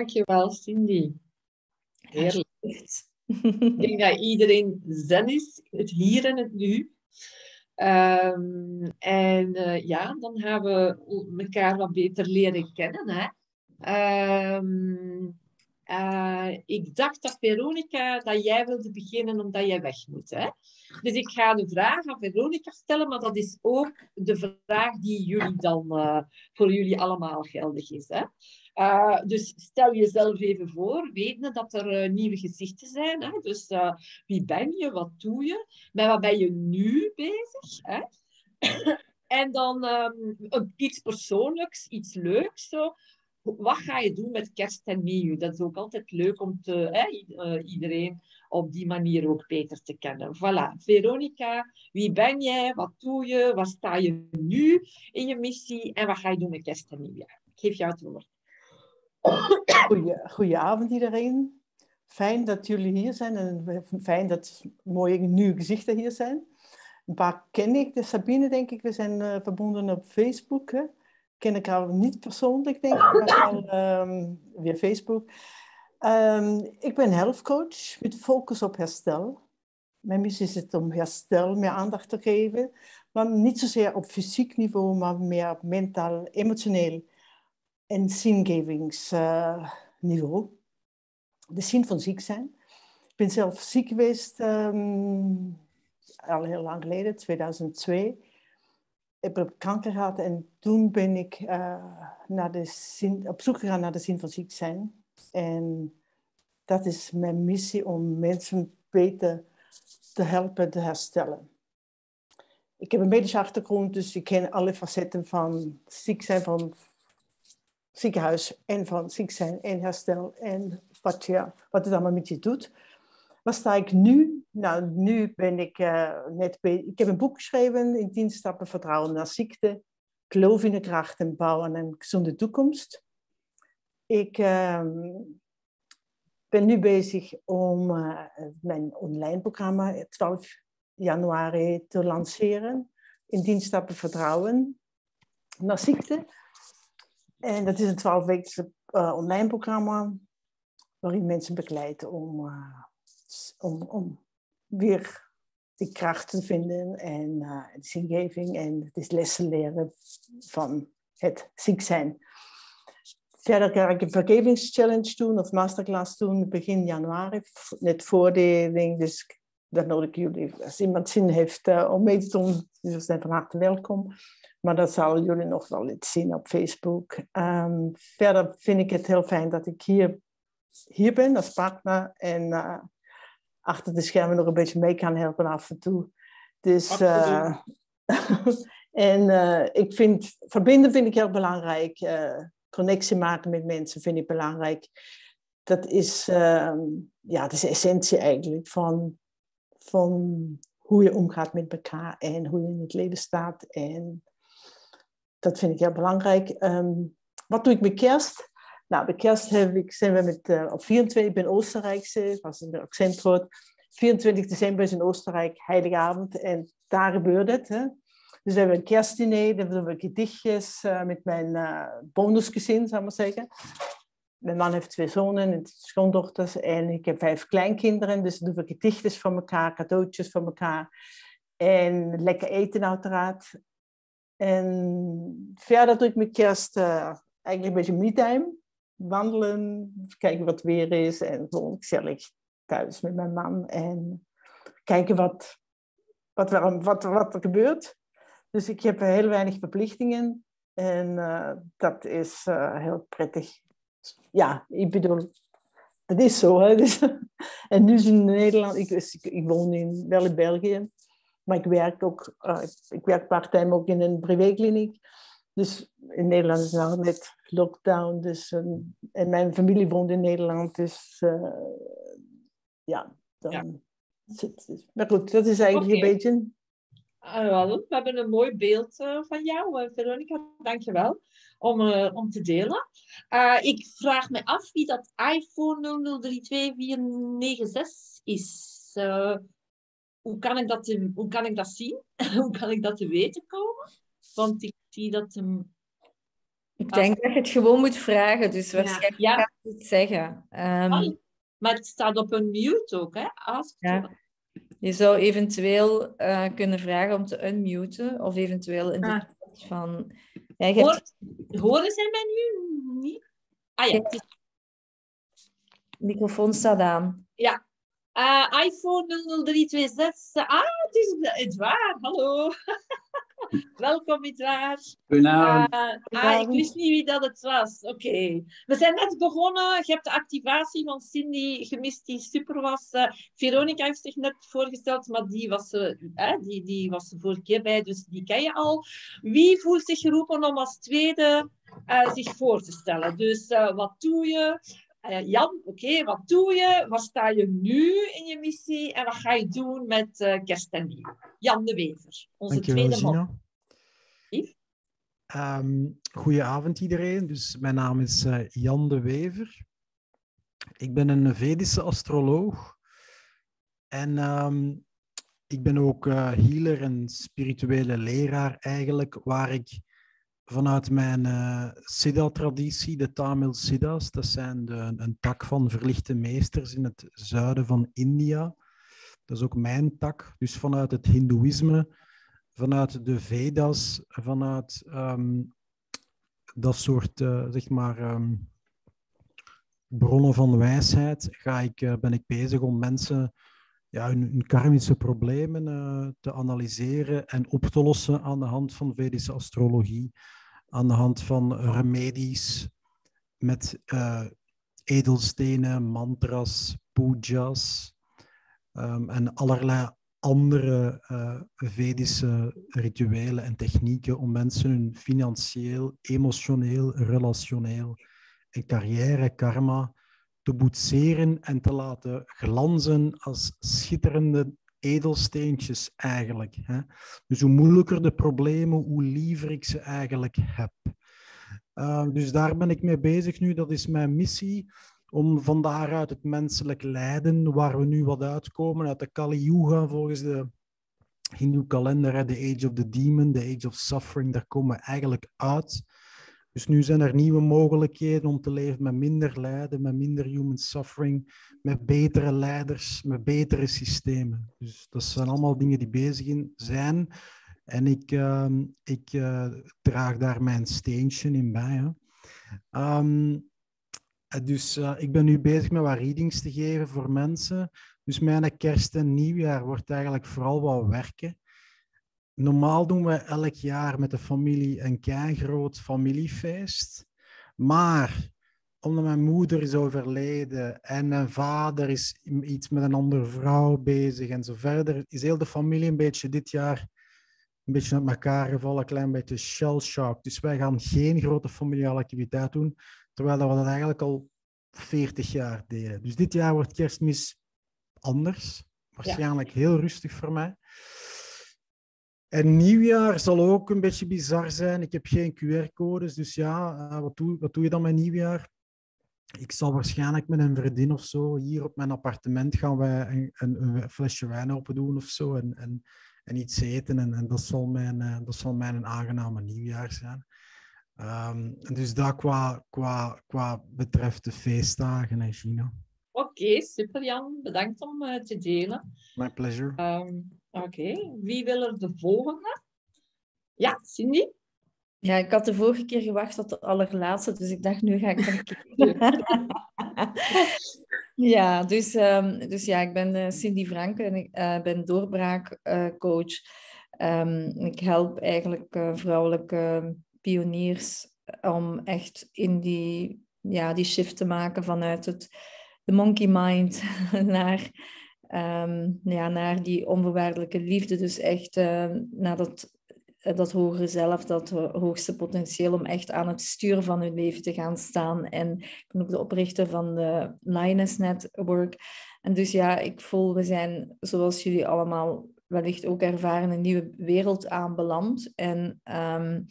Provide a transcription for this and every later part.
Dankjewel, Cindy. Heerlijk. Ik denk dat iedereen zen is, het hier en het nu. Ehm, en uh, ja, dan gaan we elkaar wat beter leren kennen. Hè? Um, uh, ik dacht dat Veronica, dat jij wilde beginnen omdat jij weg moet. Hè? Dus ik ga de vraag aan Veronica stellen, maar dat is ook de vraag die jullie dan uh, voor jullie allemaal geldig is. Hè? Uh, dus stel jezelf even voor, wetende dat er uh, nieuwe gezichten zijn. Hè? Dus uh, wie ben je, wat doe je, met wat ben je nu bezig? Hè? en dan um, iets persoonlijks, iets leuks. Zo wat ga je doen met kerst en nieuw? Dat is ook altijd leuk om te, hè, iedereen op die manier ook beter te kennen. Voilà, Veronica, wie ben jij? Wat doe je? Waar sta je nu in je missie? En wat ga je doen met kerst en nieuwjaar? Ik geef jou het woord. Goedenavond iedereen. Fijn dat jullie hier zijn en fijn dat mooie nieuwe gezichten hier zijn. Een paar ken ik, de Sabine denk ik, we zijn uh, verbonden op Facebook. Ken ik haar niet persoonlijk, denk ik, maar um, via Facebook. Um, ik ben health coach met focus op herstel. Mijn missie is het om herstel meer aandacht te geven, maar niet zozeer op fysiek niveau, maar meer op mentaal, emotioneel en zingevingsniveau. De zin van ziek zijn. Ik ben zelf ziek geweest um, al heel lang geleden, 2002 ik heb kanker gehad en toen ben ik uh, naar de zin, op zoek gegaan naar de zin van ziek zijn. En dat is mijn missie om mensen beter te helpen te herstellen. Ik heb een medische achtergrond, dus ik ken alle facetten van ziek zijn, van ziekenhuis en van ziek zijn en herstel en wat, het allemaal met je doet. Waar sta ik nu? Nou, nu ben ik uh, net Ik heb een boek geschreven in 10 stappen vertrouwen naar ziekte. Geloof in de kracht en een gezonde toekomst. Ik uh, ben nu bezig om uh, mijn online programma 12 januari te lanceren. In 10 stappen vertrouwen naar ziekte. En dat is een 12 weken uh, online programma waarin mensen begeleiden om om, om weer die kracht te vinden en uh, zingeving en het is lessen leren van het ziek zijn. Verder ga ik een vergevingschallenge doen of masterclass doen begin januari, net voor de ding. Dus dat nodig ik jullie, als iemand zin heeft uh, om mee te doen, zijn van harte welkom. Maar dat zal jullie nog wel iets zien op Facebook. Um, verder vind ik het heel fijn dat ik hier, hier ben als partner en uh, achter de schermen nog een beetje mee kan helpen af en toe. Dus, uh, en ik vind, verbinden vind ik heel belangrijk. Connectie maken met mensen vind ik belangrijk. Dat is, ehm, ja, dat is de essentie eigenlijk van, van hoe je omgaat met elkaar en hoe je in het leven staat. En dat vind ik heel belangrijk. Um, wat doe ik met kerst? Nou, de kerst heb ik, zijn we met, uh, op 24, ik ben Oostenrijkse, was een accentwoord. 24 december is in Oostenrijk heilige avond en daar gebeurt het. Hè. Dus we hebben een kerstdiner, dan doen we gedichtjes uh, met mijn uh, bonusgezin, zou ik maar zeggen. Mijn man heeft twee zonen en schoondochters en ik heb vijf kleinkinderen. Dus doen we gedichtjes van elkaar, cadeautjes van elkaar. En lekker eten uiteraard. En verder doe ik met kerst uh, eigenlijk een beetje me-time wandelen, kijken wat weer is en gewoon gezellig thuis met mijn man en kijken wat, wat, wat, er gebeurt. Dus ik heb heel weinig verplichtingen en uh, dat is uh, heel prettig. Ja, ik bedoel, dat is zo. Hè? Dus, en nu in Nederland, ik, ik, ik, woon in, wel in België, maar ik werk ook, uh, ik werk part-time ook in een privékliniek. Dus in Nederland is het nou net lockdown. Dus, um, en mijn familie woont in Nederland. Dus uh, ja, dan ja. Zit, maar goed, dat is eigenlijk okay. een beetje... Uh, we hebben een mooi beeld van jou, Veronica. Dankjewel om, om te delen. ik vraag me af wie dat iPhone 0032496 is. hoe, kan ik dat, hoe kan ik dat zien? hoe kan ik dat te weten komen? Want ik zie dat hem Ik denk dat je het gewoon moet vragen, dus waarschijnlijk Ja. gaat het het zeggen. Ehm, maar het staat op een mute ook, hè? Ask Ja. je zou eventueel eh, kunnen vragen om te unmuten, of eventueel in de Ah. chat van... Ja, je hebt- Hoort, horen zij mij nu niet? Ah ja, Ja. microfoon staat aan. Eh, iPhone 00326. Ah, het is Edouard. Hallo. Welkom, Edouard. Goedenavond. Ah, ah, ik wist niet wie dat het was. Oké. We zijn net begonnen. Je hebt de activatie van Cindy gemist, die super was. Eh, Veronica heeft zich net voorgesteld, maar die was, er, eh, die, die was de vorige keer bij, dus die ken je al. Wie voelt zich geroepen om als tweede eh, zich voor te stellen? Dus eh, wat doe je? Eh, Jan, oké, wat doe je? Waar sta je nu in je missie? En wat ga je doen met eh kerst en nieuw? Jan de Wever, onze Dankjewel, tweede man. Ehm, goedenavond iedereen. Dus mijn naam is eh, Jan de Wever. Ik ben een Vedische astroloog. En ehm, ik ben ook healer en spirituele leraar eigenlijk, waar ik vanuit mijn eh Siddha-traditie, de Tamil Siddha's, dat zijn een tak van verlichte meesters in het zuiden van India. Dat is ook mijn tak. Dus vanuit het Hindoeïsme vanuit de Vedas, vanuit ehm, dat soort, eh, zeg maar, ehm, bronnen van wijsheid, ga ik, eh, ben ik bezig om mensen ja, hun, karmische problemen te analyseren en op te lossen aan de hand van Vedische astrologie, aan de hand van remedies met eh, edelstenen, mantras, pujas ehm, en allerlei andere eh, Vedische rituelen en technieken om mensen hun financieel, emotioneel, relationeel en carrière, karma te boetseren en te laten glanzen als schitterende edelsteentjes eigenlijk. Hè? Dus hoe moeilijker de problemen, hoe liever ik ze eigenlijk heb. Uh, dus daar ben ik mee bezig nu. Dat is mijn missie om van daaruit het menselijk lijden, waar we nu wat uitkomen uit de Kali Yuga volgens de Hindoe kalender, de Age of the Demon, de Age of Suffering, daar komen we eigenlijk uit. Dus nu zijn er nieuwe mogelijkheden om te leven met minder lijden, met minder human suffering, met betere leiders, met betere systemen. Dus dat zijn allemaal dingen die bezig zijn. En ik, uh, ik uh, draag daar mijn steentje in bij. Hè. Um, dus uh, ik ben nu bezig met wat readings te geven voor mensen. Dus mijn kerst en nieuwjaar wordt eigenlijk vooral wat werken. Normaal doen we elk jaar met de familie een keigroot familiefeest. Maar omdat mijn moeder is overleden en mijn vader is iets met een andere vrouw bezig en zo verder, is heel de familie een beetje dit jaar een beetje uit elkaar gevallen, een klein beetje shell shock. Dus wij gaan geen grote familiale activiteit doen, terwijl we dat eigenlijk al 40 jaar deden. Dus dit jaar wordt kerstmis anders. Waarschijnlijk ja. heel rustig voor mij. En nieuwjaar zal ook een beetje bizar zijn. Ik heb geen QR-codes, dus ja, uh, wat, doe, wat doe je dan met nieuwjaar? Ik zal waarschijnlijk met een vriendin of zo hier op mijn appartement gaan wij een, een, een flesje wijn open doen of zo en, en, en iets eten. En, en dat, zal mijn, uh, dat zal mijn een aangename nieuwjaar zijn. Um, dus dat qua, qua, qua betreft de feestdagen in China. Oké, okay, super Jan. Bedankt om uh, te delen. My pleasure. Um, Oké, wie wil er de volgende? Ja, Cindy? Ja, ik had de vorige keer gewacht tot de allerlaatste, dus ik dacht, nu ga ik Ja, dus, um, dus ja, ik ben uh, Cindy Franke en ik uh, ben doorbraakcoach. Um, ik help eigenlijk vrouwelijke pioniers om echt in die, ja, die shift te maken vanuit het, de monkey mind naar, um, ja, naar die onvoorwaardelijke liefde. Dus echt uh, naar dat, dat hogere zelf, dat hoogste potentieel om echt aan het sturen van hun leven te gaan staan. En ik ben ook de oprichter van de Lioness Network. En dus ja, ik voel, we zijn, zoals jullie allemaal wellicht ook ervaren, een nieuwe wereld aanbeland. En... Um,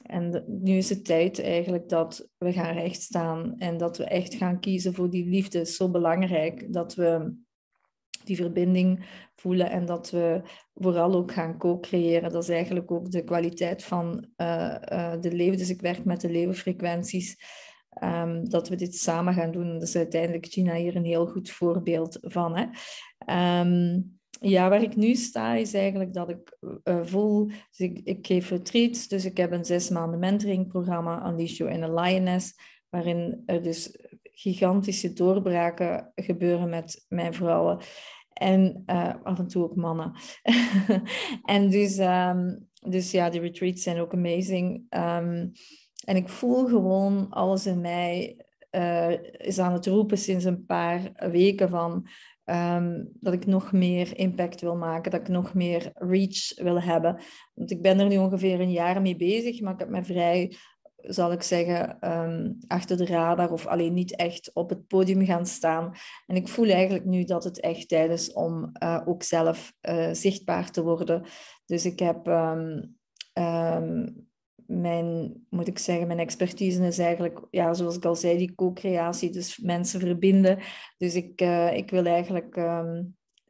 en nu is het tijd eigenlijk dat we gaan rechtstaan en dat we echt gaan kiezen voor die liefde. Is zo belangrijk dat we die verbinding voelen en dat we vooral ook gaan co-creëren. Dat is eigenlijk ook de kwaliteit van uh, de leven. Dus ik werk met de levenfrequenties. Um, dat we dit samen gaan doen. Is uiteindelijk Gina hier een heel goed voorbeeld van. Hè? Um, ja, waar ik nu sta is eigenlijk dat ik uh, voel, dus ik, geef retreats, dus ik heb een zes maanden mentoringprogramma Unleash Your Inner Lioness, waarin er dus gigantische doorbraken gebeuren met mijn vrouwen. En uh, af en toe ook mannen. en dus, um, dus ja, die retreats zijn ook amazing. Um, en ik voel gewoon alles in mij uh, is aan het roepen sinds een paar weken van um, dat ik nog meer impact wil maken, dat ik nog meer reach wil hebben. Want ik ben er nu ongeveer een jaar mee bezig, maar ik heb me vrij zal ik zeggen, um, achter de radar of alleen niet echt op het podium gaan staan. En ik voel eigenlijk nu dat het echt tijd is om uh, ook zelf uh, zichtbaar te worden. Dus ik heb um, um, mijn, moet ik zeggen, mijn expertise is eigenlijk, ja, zoals ik al zei, die co-creatie, dus mensen verbinden. Dus ik, uh, ik wil eigenlijk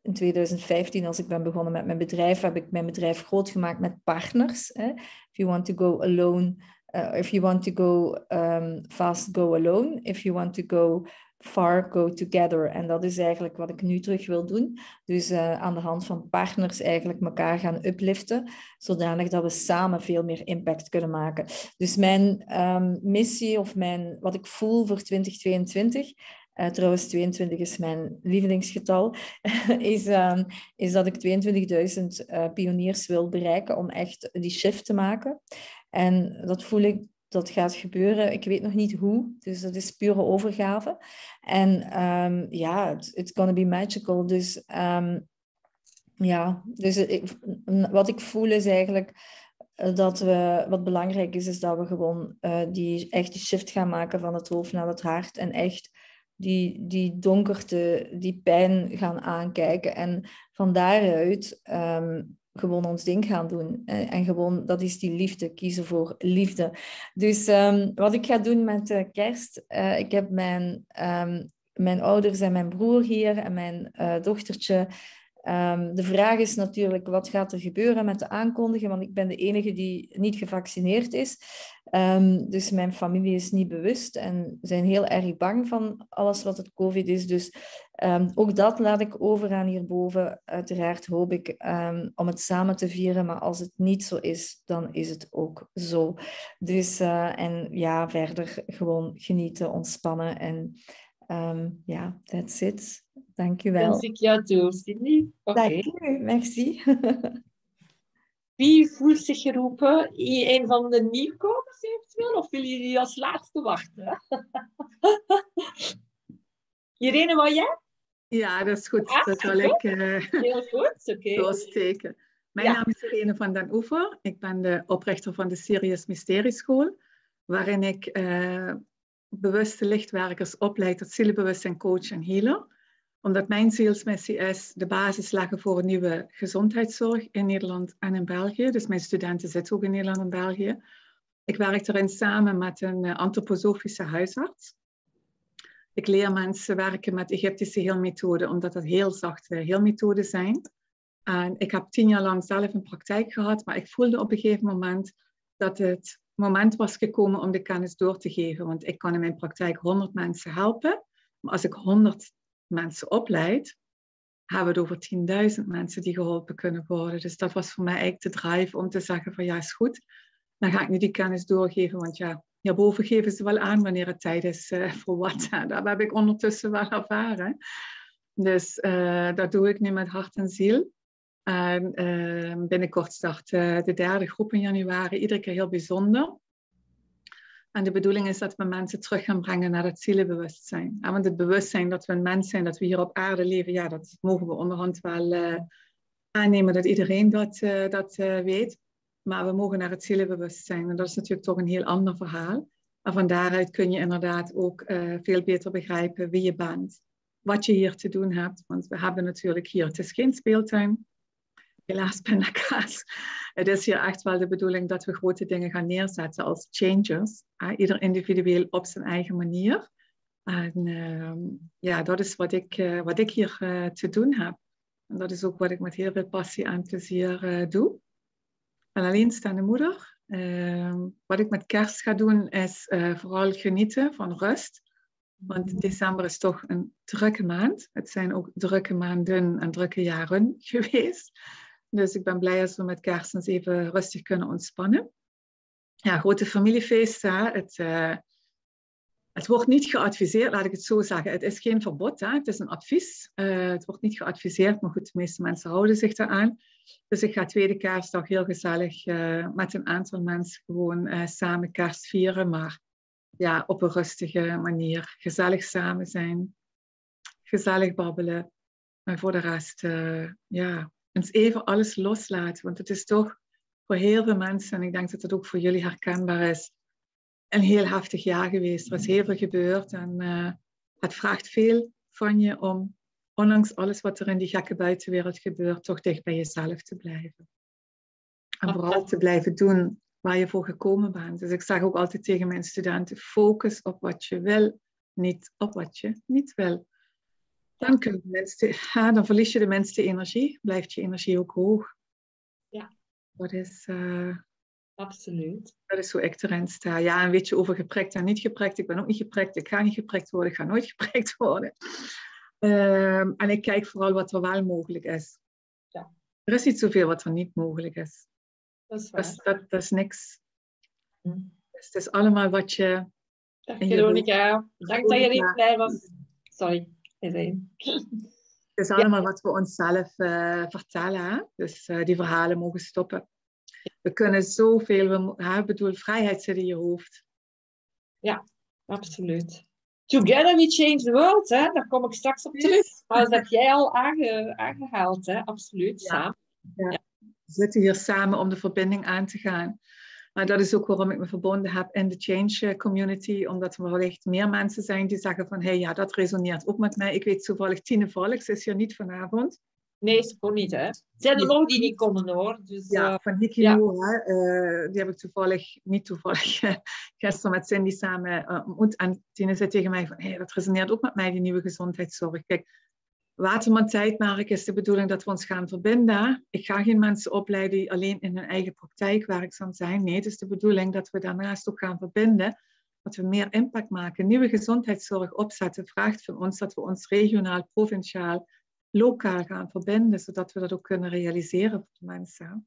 in 2015, als ik ben begonnen met mijn bedrijf, heb ik mijn bedrijf groot gemaakt met partners. Hè. If you want to go alone, uh, if you want to go um, fast, go alone. If you want to go far, go together. En dat is eigenlijk wat ik nu terug wil doen. Dus uh, aan de hand van partners eigenlijk elkaar gaan upliften, zodanig dat we samen veel meer impact kunnen maken. Dus mijn um, missie of mijn, wat ik voel voor 2022 uh, trouwens, 22 is mijn lievelingsgetal. is, um, is dat ik 22.000 uh, pioniers wil bereiken om echt die shift te maken. En dat voel ik, dat gaat gebeuren. Ik weet nog niet hoe, dus dat is pure overgave. En um, ja, it's gonna be magical. Dus um, ja, dus ik, wat ik voel is eigenlijk eh, dat we, wat belangrijk is, is dat we gewoon uh, die, echt die shift gaan maken van het hoofd naar het hart en echt die, die donkerte, die pijn gaan aankijken en van daaruit um, gewoon ons ding gaan doen. En gewoon, dat is die liefde, kiezen voor liefde. Dus um, wat ik ga doen met kerst, uh, ik heb mijn, um, mijn ouders en mijn broer hier en mijn uh, dochtertje Um, de vraag is natuurlijk, wat gaat er gebeuren met de aankondiging? Want ik ben de enige die niet gevaccineerd is. Dus mijn familie is niet bewust en zijn heel erg bang van alles wat het COVID is. Dus um, ook dat laat ik over aan hierboven. Uiteraard hoop ik om het samen te vieren, maar als het niet zo is, dan is het ook zo. Dus uh, en ja, verder gewoon genieten, ontspannen en um, ja, that's it. Dank u wel. Wens ik jou toe, Cindy. Okay. Dank u, merci. Wie voelt zich geroepen? Een van de nieuwkomers eventueel? Of willen jullie als laatste wachten? Irene, wou jij? Ja, dat is goed. Ah, dat zal ik uh, Heel goed, doorsteken. Mijn ja. naam is Irene van den Oever. Ik ben de oprichter van de Sirius Mysterieschool, waarin ik uh, bewuste lichtwerkers opleid tot zielbewustzijn coach en healer. Omdat mijn zielsmissie is de basis leggen voor een nieuwe gezondheidszorg in Nederland en in België. Dus mijn studenten zitten ook in Nederland en België. Ik werk erin samen met een uh, antroposofische huisarts. Ik leer mensen werken met Egyptische heelmethoden, omdat dat heel zachte heelmethoden zijn. En ik heb tien jaar lang zelf een praktijk gehad, maar ik voelde op een gegeven moment dat het moment was gekomen om de kennis door te geven. Want ik kan in mijn praktijk 100 mensen helpen. Maar als ik 100 mensen opleid, hebben we het over 10.000 mensen die geholpen kunnen worden. Dus dat was voor mij eigenlijk de drive om te zeggen van ja, is goed. Dan ga ik nu die kennis doorgeven. Want ja, hierboven geven ze wel aan wanneer het tijd is uh, voor wat. Dat heb ik ondertussen wel ervaren. Dus uh, dat doe ik nu met hart en ziel. En uh, binnenkort start de derde groep in januari, iedere keer heel bijzonder. En de bedoeling is dat we mensen terug gaan brengen naar het zielenbewustzijn. Want het bewustzijn dat we een mens zijn, dat we hier op aarde leven, ja, dat mogen we onderhand wel aannemen dat iedereen dat, dat weet. Maar we mogen naar het zielenbewustzijn. En dat is natuurlijk toch een heel ander verhaal. En van daaruit kun je inderdaad ook veel beter begrijpen wie je bent. Wat je hier te doen hebt. Want we hebben natuurlijk hier, het is geen speeltuin helaas pindakaas. Het is hier echt wel de bedoeling dat we grote dingen gaan neerzetten als changers. Ieder individueel op zijn eigen manier. En ehm, ja, dat is wat ik, uh, wat ik hier uh, te doen heb. En dat is ook wat ik met heel veel passie en plezier doe. Een alleenstaande moeder. Ehm, wat ik met kerst ga doen is vooral genieten van rust. Want december is toch een drukke maand. Het zijn ook drukke maanden en drukke jaren geweest. Dus ik ben blij als we met kerst eens even rustig kunnen ontspannen. Ja, grote familiefeesten. Het, uh, het wordt niet geadviseerd, laat ik het zo zeggen. Het is geen verbod, hè? het is een advies. Uh, het wordt niet geadviseerd, maar goed, de meeste mensen houden zich eraan. Dus ik ga tweede kerstdag heel gezellig uh, met een aantal mensen gewoon samen kerst vieren. Maar ja, op een rustige manier. Gezellig samen zijn, gezellig babbelen. En voor de rest, ja, eens even alles loslaten. Want het is toch voor heel veel mensen, en ik denk dat het ook voor jullie herkenbaar is, een heel heftig jaar geweest. Er is heel veel gebeurd en uh, het vraagt veel van je om, ondanks alles wat er in die gekke buitenwereld gebeurt, toch dicht bij jezelf te blijven. En vooral te blijven doen waar je voor gekomen bent. Dus ik zeg ook altijd tegen mijn studenten, focus op wat je wil, niet op wat je niet wil. Dan, kun mensen, ja, dan verlies je de mensen energie, blijft je energie ook hoog. Ja. Dat is, uh, Absoluut. Dat is hoe ik erin sta. Ja, en weet je over geprikt en niet geprikt. Ik ben ook niet geprikt. Ik ga niet geprikt worden. Ik ga nooit geprikt worden. Um, en ik kijk vooral wat er wel mogelijk is. Ja. Er is niet zoveel wat er niet mogelijk is. Dat is waar. Dat, dat, dat is niks. Hm. Dus het is allemaal wat je... Dag Veronica. Dank dat je er blij was. Sorry. Het is allemaal wat we onszelf uh, vertellen. Hè? Dus uh, die verhalen mogen stoppen. We kunnen zoveel, we, bedoel, vrijheid zit in je hoofd. Ja, absoluut. Together we change the world, hè? daar kom ik straks op terug. Maar dat heb jij al aange, aangehaald, hè? absoluut. Ja. Samen. Ja. We zitten hier samen om de verbinding aan te gaan. Maar dat is ook waarom ik me verbonden heb in de change community. Omdat er wellicht meer mensen zijn die zeggen van... hé, hey, ja, dat resoneert ook met mij. Ik weet toevallig, Tine Valks is hier niet vanavond. Nee, ze kon niet, hè. Zijn er nog die niet komen, hoor. Dus, ja, uh, van Hikino, ja. hè, uh, die heb ik toevallig, niet toevallig, gisteren met Cindy samen uh, ontmoet. En Tine zei tegen mij van, hé, hey, dat resoneert ook met mij, die nieuwe gezondheidszorg. Kijk, Waterman Tijdmark is de bedoeling dat we ons gaan verbinden. Ik ga geen mensen opleiden die alleen in hun eigen praktijk werkzaam zijn. Nee, het is de bedoeling dat we daarnaast ook gaan verbinden. Dat we meer impact maken. Nieuwe gezondheidszorg opzetten vraagt van ons dat we ons regionaal, provinciaal, lokaal gaan verbinden. Zodat we dat ook kunnen realiseren voor de mensen.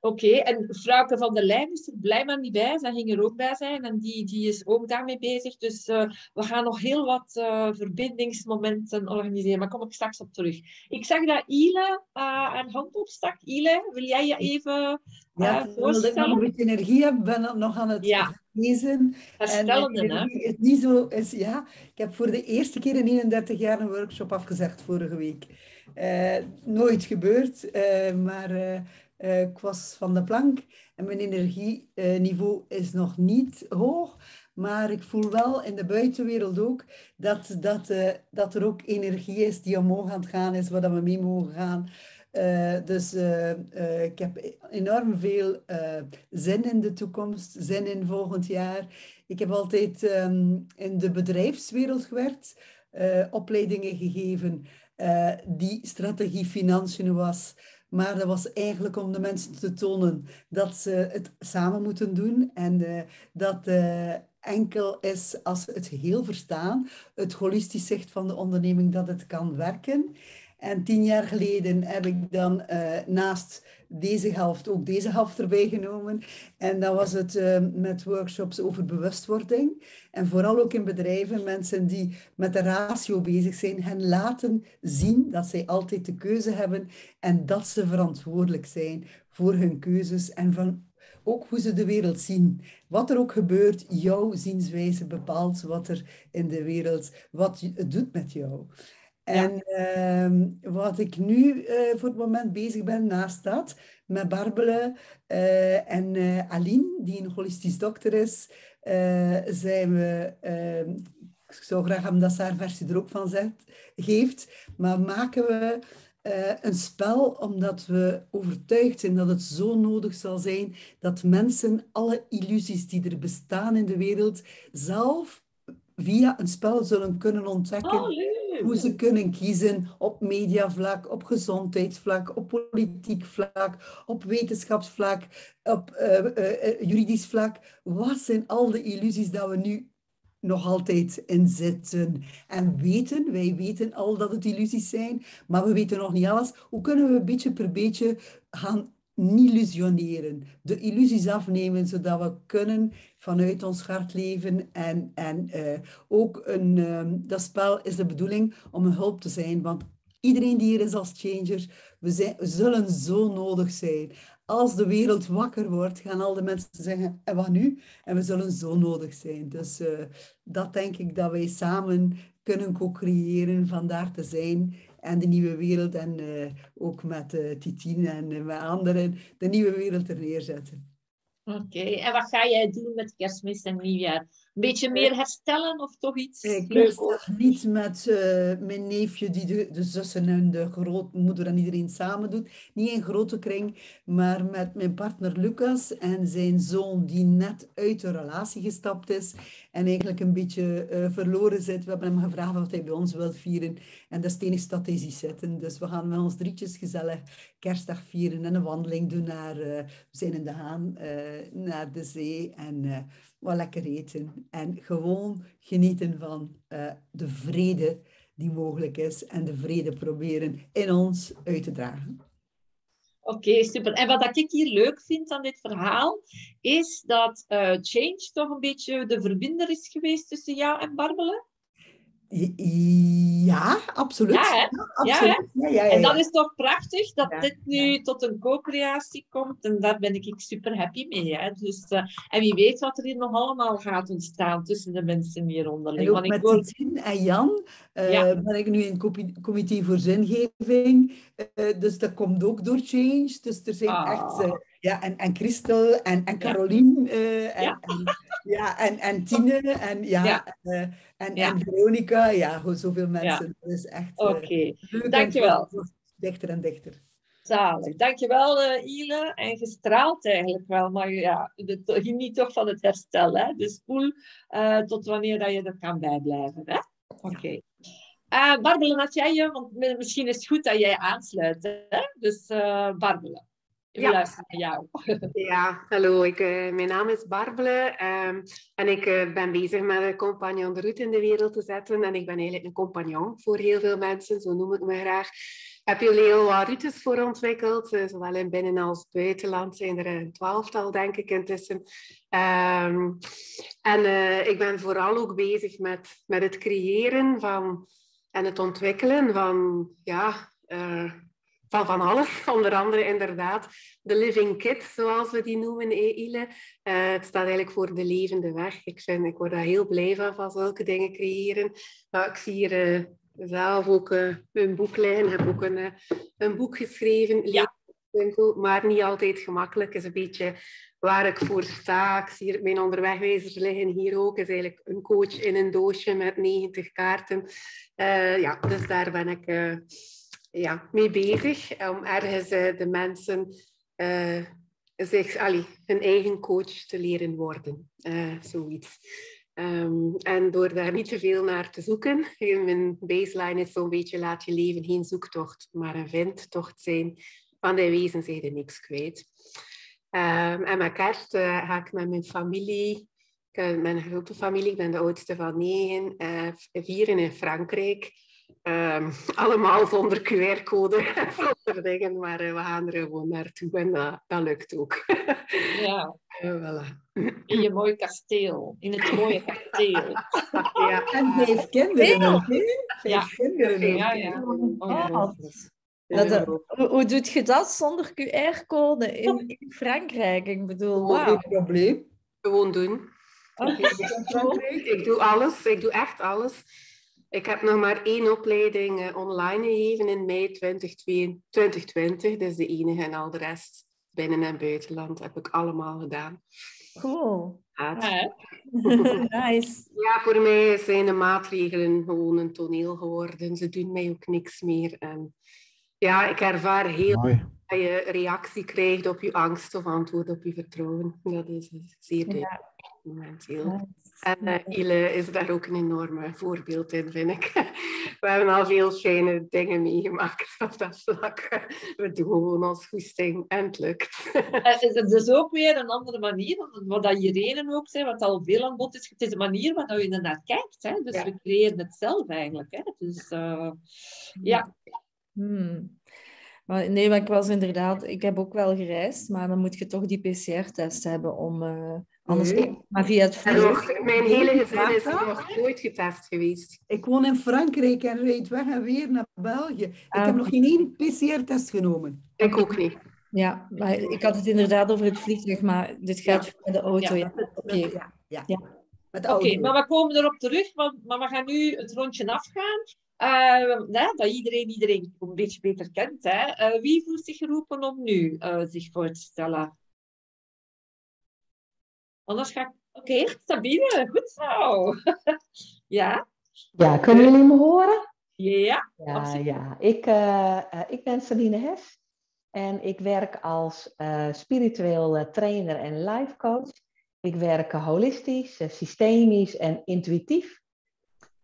Oké, okay, en Frauke van der Leyen is er blijkbaar niet bij. Zij ging er ook bij zijn en die, die is ook daarmee bezig. Dus uh, we gaan nog heel wat uh, verbindingsmomenten organiseren. Maar kom ik straks op terug. Ik zag dat Ile uh, haar hand opstak. Ile, wil jij je even ja, voorstellen? ik nog een beetje energie heb, ben nog aan het ja. lezen. Herstellende, en hè? Is niet zo, is, ja, ik heb voor de eerste keer in 31 jaar een workshop afgezegd vorige week. nooit gebeurd, maar... Uh, ik was van de plank en mijn energieniveau is nog niet hoog. Maar ik voel wel in de buitenwereld ook dat, dat, uh, dat er ook energie is die omhoog aan gaan is, waar we mee mogen gaan. Uh, dus ik heb enorm veel zin in de toekomst, zin in volgend jaar. Ik heb altijd um, in de bedrijfswereld gewerkt, opleidingen gegeven die strategie financiën was. Maar dat was eigenlijk om de mensen te tonen dat ze het samen moeten doen. En uh, dat uh, enkel is als ze het geheel verstaan, het holistisch zicht van de onderneming, dat het kan werken. En tien jaar geleden heb ik dan uh, naast deze helft ook deze helft erbij genomen. En dat was het uh, met workshops over bewustwording. En vooral ook in bedrijven, mensen die met de ratio bezig zijn, hen laten zien dat zij altijd de keuze hebben en dat ze verantwoordelijk zijn voor hun keuzes en van ook hoe ze de wereld zien. Wat er ook gebeurt, jouw zienswijze bepaalt wat er in de wereld, wat het doet met jou. En ja. uh, wat ik nu uh, voor het moment bezig ben naast dat, met Barbele uh, en uh, Aline, die een holistisch dokter is, zijn we, ehm, ik zou graag hebben dat ze haar versie er ook van zet, geeft, maar maken we een spel omdat we overtuigd zijn dat het zo nodig zal zijn dat mensen alle illusies die er bestaan in de wereld zelf via een spel zullen kunnen ontdekken Oh. Hoe ze kunnen kiezen op mediavlak, op gezondheidsvlak, op politiek vlak, op wetenschapsvlak, op eh, eh, eh, juridisch vlak. Wat zijn al de illusies dat we nu nog altijd in zitten? En weten, wij weten al dat het illusies zijn, maar we weten nog niet alles. Hoe kunnen we beetje per beetje gaan illusioneren, de illusies afnemen, zodat we kunnen vanuit ons hart leven. En, en eh, ook een, ehm, dat spel is de bedoeling om een hulp te zijn, want iedereen die hier is als changer, we, zijn, zullen zo nodig zijn. Als de wereld wakker wordt, gaan al de mensen zeggen, en wat nu? En we zullen zo nodig zijn. Dus eh, dat denk ik dat wij samen kunnen co-creëren, van daar te zijn en de nieuwe wereld en eh, ook met uh, Titine en uh, met anderen de nieuwe wereld er neerzetten. Oké, en wat ga jij doen met kerstmis en nieuwjaar? Een beetje meer herstellen of toch iets Ik leuk? niet met uh, mijn neefje die de, de, zussen en de grootmoeder en iedereen samen doet. Niet in grote kring, maar met mijn partner Lucas en zijn zoon die net uit de relatie gestapt is en eigenlijk een beetje uh, verloren zit. We hebben hem gevraagd wat hij bij ons wil vieren en dat is het enige dat hij ziet zitten. Dus we gaan met ons drietjes gezellig kerstdag vieren en een wandeling doen naar, uh, we zijn in de Haan, naar de zee en wat lekker eten. En gewoon genieten van uh, de vrede die mogelijk is en de vrede proberen in ons uit te dragen. Oké, super. En wat ik hier leuk vind aan dit verhaal, is dat uh, Change toch een beetje de verbinder is geweest tussen jou en Barbele? Ja, absoluut. Ja? Ja, absoluut. Ja, ja, en dat is toch prachtig dat dit nu tot een co-creatie komt. En daar ben ik super happy mee. Hè? Dus, uh, en wie weet wat er hier nog allemaal gaat ontstaan tussen de mensen hier onderling. En ook met hoor... Tien en Jan uh, ben ik nu in het comité voor zingeving. Uh, dus dat komt ook door Change. Dus er zijn Ah. echt... ja, en, en Christel en, en Caroline en, Ja. en, ja, en, en Tine en, ja, Ja. eh, en, Ja. en Veronica. Ja, gewoon zoveel mensen. Dat is echt eh, Oké, dankjewel. dichter en dichter. zalig. Dankjewel, uh, Ile. En gestraald eigenlijk wel. Maar ja, geniet toch van het herstel. Hè? Dus voel eh, tot wanneer dat je er kan bijblijven. hè? Oké. Eh, Barbele, had jij je, want mi- misschien is het goed dat jij aansluit. Hè? Dus eh Barbele, we Ja. luisteren naar jou. Ja, hallo. Ik, eh, mijn naam is Barbele ehm, en ik eh, ben bezig met een compagnon de route in de wereld te zetten. En ik ben eigenlijk een compagnon voor heel veel mensen, zo noem ik me graag. Heb jullie heel wat routes voor ontwikkeld, eh, zowel in binnen- als buitenland zijn er een twaalftal, denk ik, intussen. Ehm, en ik ben vooral ook bezig met, met het creëren van, en het ontwikkelen van, ja, van van alles. Onder andere inderdaad de Living Kit, zoals we die noemen, eh, het staat eigenlijk voor de levende weg. Ik, vind, ik word daar heel blij van, van zulke dingen creëren. Nou, ik zie hier eh, zelf ook eh, een boek liggen. Ik heb ook een, een boek geschreven, Ja. Maar niet altijd gemakkelijk. is een beetje waar ik voor sta. Ik zie hier mijn onderwegwijzers liggen hier ook. is eigenlijk een coach in een doosje met 90 kaarten. Ja, dus daar ben ik ja, mee bezig. Om ergens eh, de mensen eh, zich, allee, hun eigen coach te leren worden. Eh, zoiets. Ehm, en door daar niet te veel naar te zoeken. Mijn baseline is zo'n beetje laat je leven geen zoektocht, maar een vindtocht zijn. Van die wezen zijn er niks kwijt. Ehm, en met kerst ga ik met mijn familie, ik mijn grote familie, ik ben de oudste van negen, vieren in Frankrijk. Ehm, allemaal zonder QR-code en zonder dingen, maar eh, we gaan er gewoon naartoe en dat, dat lukt ook. Ja, Eh, voilà. in je mooi kasteel. In het mooie kasteel. ja. En vijf kinderen Ja. kinderen. Ja, ja. Dat- dat- hoe, hoe doe je dat zonder QR-code in, in Frankrijk? Ik bedoel, Oh, wauw. Geen probleem. Gewoon doen. Frankrijk. Ik doe alles. Ik doe echt alles. Ik heb nog maar één opleiding eh, online gegeven in mei 2022 2020. Dat is de enige en al de rest binnen- en buitenland heb ik allemaal gedaan. Cool. Ja, nice. Ja, voor mij zijn de maatregelen gewoon een toneel geworden. Ze doen mij ook niks meer. En ja, ik ervaar heel Mooi. dat je reactie krijgt op je angst of antwoord op je vertrouwen. Dat is zeer duidelijk. Momenteel. En uh, Ile is daar ook een enorme voorbeeld in, vind ik. We hebben al veel fijne dingen meegemaakt op dat vlak. We doen gewoon ons goesting en het lukt. Het is ook weer een andere manier, wat dat Irene ook zei, wat al veel aan bod is. Het is een manier waarop je er naar kijkt. Hè? Dus we creëren het zelf eigenlijk. Hè? Dus uh, ja. Hmm. Maar nee, maar ik was inderdaad, ik heb ook wel gereisd, maar dan moet je toch die PCR-test hebben om. Uh, anders nee. maar via het vliegtuig. Mijn hele gezin is nog nooit getest geweest. Ik woon in Frankrijk en reed weg en weer naar België. Ik heb ah. nog geen één PCR-test genomen. Ik ook niet. Ja, maar ik had het inderdaad over het vliegtuig, maar dit gaat ja. de auto. Ja, Oké, ja. ja. ja. Oké, maar we komen erop terug, maar we gaan nu het rondje afgaan. Uh, dat iedereen iedereen een beetje beter kent. Hè. Uh, wie voelt zich geroepen om nu uh, zich voor te stellen? Anders ga ik... Oké, okay, Sabine, goed zo. ja? Ja, kunnen jullie me horen? Ja, ja, ja. Ik, ik ben Sabine Hes en ik werk als spiritueel trainer en life coach. Ik werk holistisch, systemisch en intuïtief.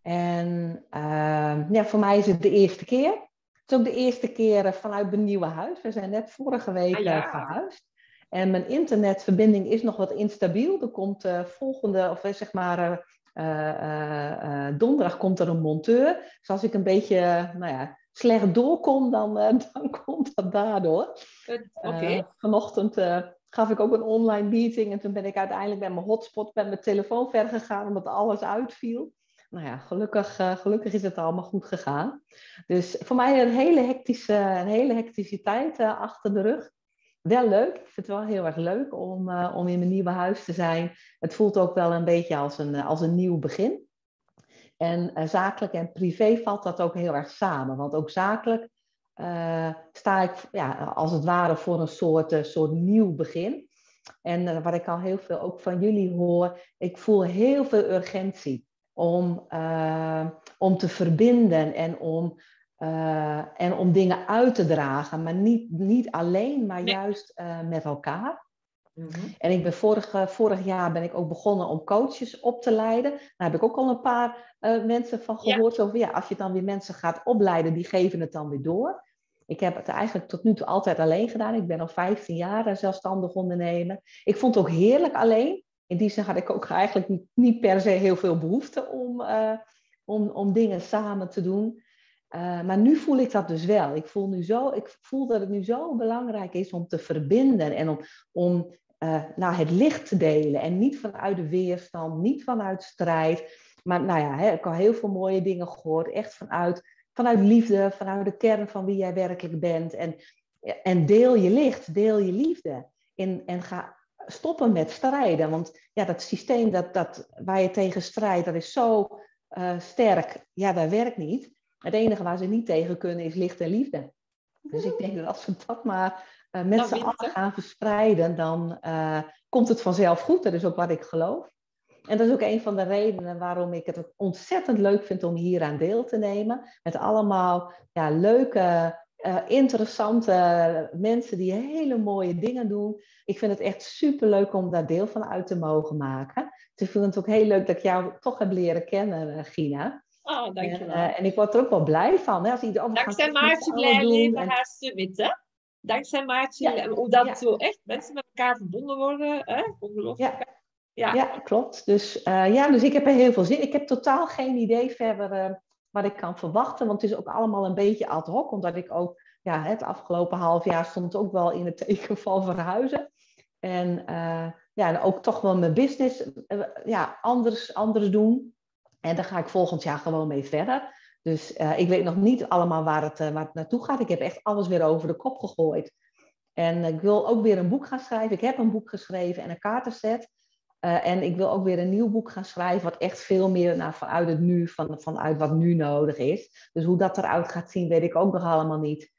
En uh, ja, voor mij is het de eerste keer. Het is ook de eerste keer vanuit mijn nieuwe huis. We zijn net vorige week ah, ja. verhuisd. En mijn internetverbinding is nog wat instabiel. Er komt uh, volgende, of zeg maar, uh, donderdag komt er een monteur. Dus als ik een beetje, nou ja, slecht doorkom, dan, dan komt dat daardoor. Okay. vanochtend gaf ik ook een online meeting en toen ben ik uiteindelijk bij mijn hotspot met mijn telefoon verder gegaan omdat alles uitviel nou ja, gelukkig, gelukkig is het allemaal goed gegaan. Dus voor mij een hele hectische, een hele hectische tijd achter de rug. Wel leuk. Ik vind het wel heel erg leuk om, uh, om in mijn nieuwe huis te zijn. Het voelt ook wel een beetje als een, als een nieuw begin. En zakelijk en privé valt dat ook heel erg samen. Want ook zakelijk sta ik ja, als het ware voor een soort, soort nieuw begin. En wat ik al heel veel ook van jullie hoor, ik voel heel veel urgentie om, om te verbinden en om, uh, en om dingen uit te dragen. Maar niet, niet alleen, maar juist uh, met elkaar. Mm -hmm. En ik ben vorig, vorig jaar ben ik ook begonnen om coaches op te leiden. Daar heb ik ook al een paar mensen van gehoord. Ja. Over, ja, als je dan weer mensen gaat opleiden, die geven het dan weer door. Ik heb het eigenlijk tot nu toe altijd alleen gedaan. Ik ben al 15 jaar zelfstandig ondernemer. Ik vond het ook heerlijk alleen in die zin had ik ook eigenlijk niet, niet per se heel veel behoefte om, om, om dingen samen te doen. Uh, maar nu voel ik dat dus wel. Ik voel, nu zo, ik voel dat het nu zo belangrijk is om te verbinden en om, om nou, het licht te delen. En niet vanuit de weerstand, niet vanuit strijd. Maar nou ja, hè, ik heb al heel veel mooie dingen gehoord. Echt vanuit, vanuit liefde, vanuit de kern van wie jij werkelijk bent. En, en deel je licht, deel je liefde. En, en ga stoppen met strijden. Want ja, dat systeem dat, dat, waar je tegen strijdt, dat is zo uh, sterk. Ja, dat werkt niet. Het enige waar ze niet tegen kunnen is licht en liefde. Dus ik denk dat als we dat maar uh, met nou, z'n allen gaan verspreiden, dan uh, komt het vanzelf goed. Dat is ook wat ik geloof. En dat is ook een van de redenen waarom ik het ontzettend leuk vind om hier aan deel te nemen. Met allemaal ja, leuke uh, interessante mensen die hele mooie dingen doen. Ik vind het echt super leuk om daar deel van uit te mogen maken. Dus ik vind het ook heel leuk dat ik jou toch heb leren kennen, eh, Gina. Oh, dankjewel. En, uh, en ik word er ook wel blij van. Hè, als ieder, Dankzij Maartje Blij Leven en... haar summit, hè? Dankzij Maartje, ja, hoe dat ja. zo echt mensen met elkaar verbonden worden. Hè? Ongelooflijk. Ja. Ja. ja, klopt. Dus, uh, ja, dus ik heb er heel veel zin. Ik heb totaal geen idee verder wat ik kan verwachten. Want het is ook allemaal een beetje ad hoc, omdat ik ook ja, het afgelopen half jaar stond ook wel in het teken van verhuizen. En, uh, ja, en ook toch wel mijn business ja, anders, anders doen. En daar ga ik volgend jaar gewoon mee verder. Dus uh, ik weet nog niet allemaal waar het, waar het naartoe gaat. Ik heb echt alles weer over de kop gegooid. En ik wil ook weer een boek gaan schrijven. Ik heb een boek geschreven en een kaartenset. Uh, en ik wil ook weer een nieuw boek gaan schrijven, wat echt veel meer vanuit het nu, van, vanuit wat nu nodig is. Dus hoe dat eruit gaat zien, weet ik ook nog allemaal niet.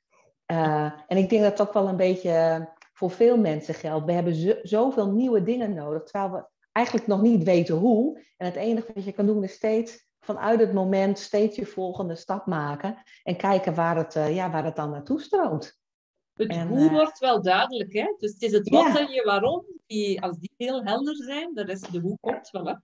Uh, en ik denk dat dat ook wel een beetje voor veel mensen geldt. We hebben zo, zoveel nieuwe dingen nodig, terwijl we eigenlijk nog niet weten hoe. En het enige wat je kan doen is steeds vanuit het moment steeds je volgende stap maken en kijken waar het, uh, ja, waar het dan naartoe stroomt. Het en, hoe wordt wel duidelijk, hè? Dus het is het wat en je waarom die, als die heel helder zijn, de rest de hoe komt wel. Hè?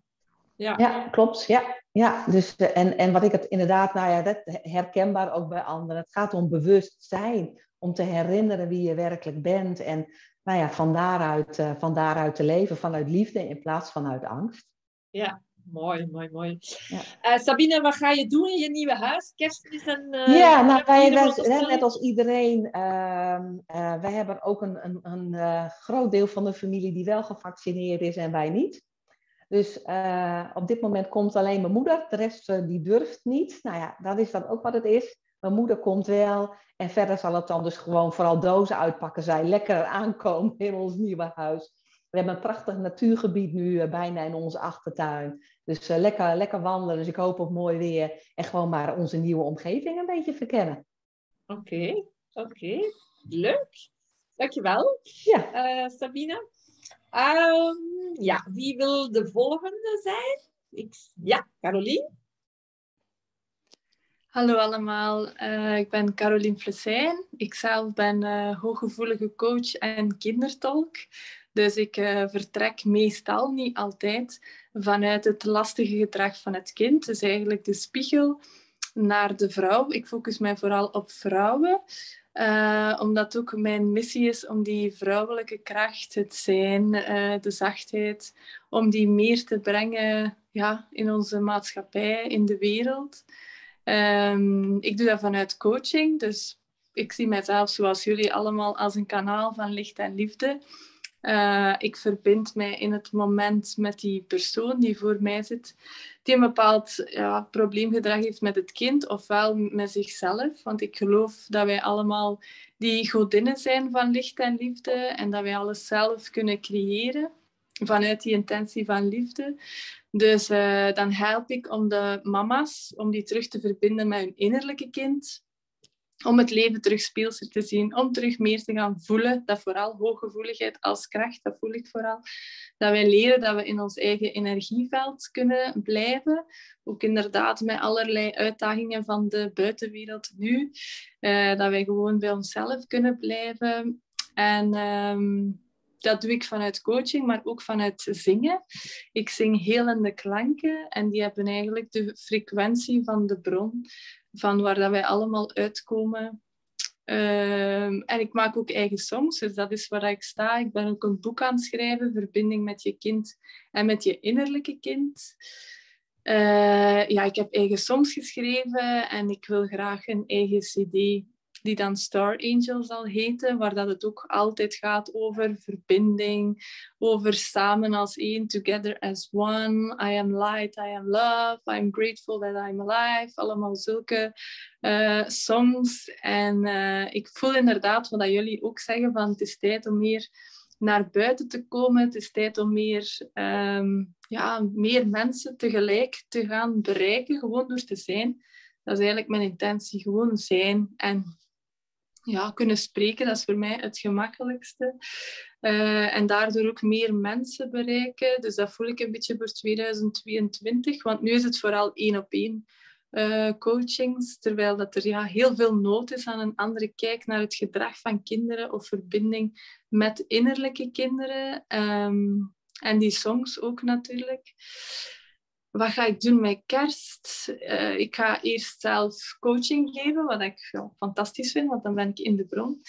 Ja. Ja, klopt. Ja, ja. Dus, eh, en, en wat ik het inderdaad, nou ja, dat herkenbaar ook bij anderen. Het gaat om bewustzijn, om te herinneren wie je werkelijk bent. En nou ja, van daaruit, uh, van daaruit te leven, vanuit liefde in plaats van uit angst. Ja, mooi, mooi, mooi. Ja. Uh, Sabine, wat ga je doen in je nieuwe huis? Kerstmis en... Uh, ja, nou, wij, wij, net als iedereen, ehm, wij hebben ook een, een, een groot deel van de familie die wel gevaccineerd is en wij niet. Dus op dit moment komt alleen mijn moeder, de rest die durft niet. Nou ja, dat is dan ook wat het is. Mijn moeder komt wel en verder zal het dan dus gewoon vooral dozen uitpakken zijn. Lekker aankomen in ons nieuwe huis. We hebben een prachtig natuurgebied nu uh, bijna in onze achtertuin. Dus lekker, lekker wandelen, dus ik hoop op mooi weer. En gewoon maar onze nieuwe omgeving een beetje verkennen. Oké, okay, oké. Okay. Leuk. Dankjewel, ja. Sabine. Um, ja, wie wil de volgende zijn? Ik, ja, Caroline. Hallo allemaal, uh, ik ben Caroline Flessijn. Ik zelf ben uh, hooggevoelige coach en kindertolk. Dus ik uh, vertrek meestal, niet altijd, vanuit het lastige gedrag van het kind. Dus eigenlijk de spiegel naar de vrouw. Ik focus mij vooral op vrouwen. Omdat ook mijn missie is om die vrouwelijke kracht, het zijn, de zachtheid, om die meer te brengen ja, in onze maatschappij, in de wereld. Um, ik doe dat vanuit coaching, dus ik zie mijzelf zoals jullie allemaal als een kanaal van licht en liefde. Uh, ik verbind mij in het moment met die persoon die voor mij zit, die een bepaald ja, probleemgedrag heeft met het kind, ofwel met zichzelf. Want ik geloof dat wij allemaal die godinnen zijn van licht en liefde en dat wij alles zelf kunnen creëren vanuit die intentie van liefde. Dus uh, dan help ik om de mama's, om die terug te verbinden met hun innerlijke kind om het leven terug speelser te zien, om terug meer te gaan voelen. Dat vooral hooggevoeligheid als kracht, dat voel ik vooral. Dat wij leren dat we in ons eigen energieveld kunnen blijven. Ook inderdaad met allerlei uitdagingen van de buitenwereld nu. Uh, dat wij gewoon bij onszelf kunnen blijven. En um, dat doe ik vanuit coaching, maar ook vanuit zingen. Ik zing helende klanken en die hebben eigenlijk de frequentie van de bron van waar dat wij allemaal uitkomen. Ehm, en ik maak ook eigen songs, dus dat is waar ik sta. Ik ben ook een boek aan het schrijven, Verbinding met je kind en met je innerlijke kind. Uh, ja, ik heb eigen songs geschreven en ik wil graag een eigen cd die dan Star Angel zal heten, waar dat het ook altijd gaat over verbinding, over samen als één, together as one, I am light, I am love, I am grateful that I'm alive, allemaal zulke uh, songs. En uh, ik voel inderdaad wat dat jullie ook zeggen, van het is tijd om meer naar buiten te komen. Het is tijd om meer, um, ja, meer mensen tegelijk te gaan bereiken, gewoon door te zijn. Dat is eigenlijk mijn intentie, gewoon zijn en ja, kunnen spreken. Dat is voor mij het gemakkelijkste. Uh, en daardoor ook meer mensen bereiken. Dus dat voel ik een beetje voor 2022. Want nu is het vooral één op één uh, coachings. Terwijl dat er ja, heel veel nood is aan een andere kijk naar het gedrag van kinderen of verbinding met innerlijke kinderen. Um, en die songs ook natuurlijk wat ga ik doen met kerst? Uh, ik ga eerst zelf coaching geven, wat ik fantastisch vind, want dan ben ik in de bron.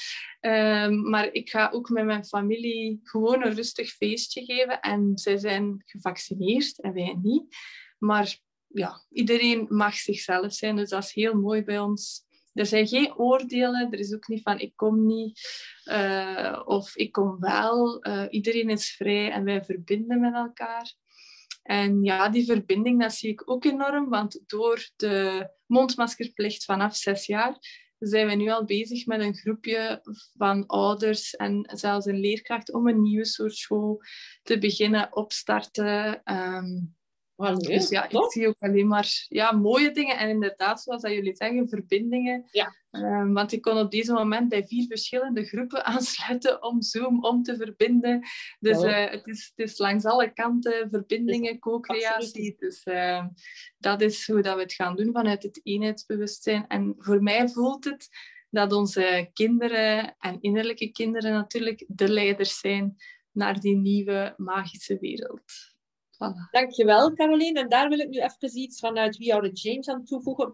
Um, maar ik ga ook met mijn familie gewoon een rustig feestje geven. En zij zijn gevaccineerd en wij niet. Maar ja, iedereen mag zichzelf zijn, dus dat is heel mooi bij ons. Er zijn geen oordelen, er is ook niet van ik kom niet uh, of ik kom wel. Uh, iedereen is vrij en wij verbinden met elkaar. En ja, die verbinding, dat zie ik ook enorm, want door de mondmaskerplicht vanaf zes jaar zijn we nu al bezig met een groepje van ouders en zelfs een leerkracht om een nieuwe soort school te beginnen opstarten. Um, dus ja, ik zie ook alleen maar ja, mooie dingen. En inderdaad, zoals dat jullie zeggen, verbindingen. Ja. Um, want ik kon op deze moment bij vier verschillende groepen aansluiten om Zoom, om te verbinden. Dus uh, het, is, het is langs alle kanten verbindingen, co-creatie. Dus uh, dat is hoe dat we het gaan doen vanuit het eenheidsbewustzijn. En voor mij voelt het dat onze kinderen en innerlijke kinderen natuurlijk de leiders zijn naar die nieuwe magische wereld. Voilà. Dankjewel, Caroline. En daar wil ik nu even iets vanuit We Are The Change aan toevoegen.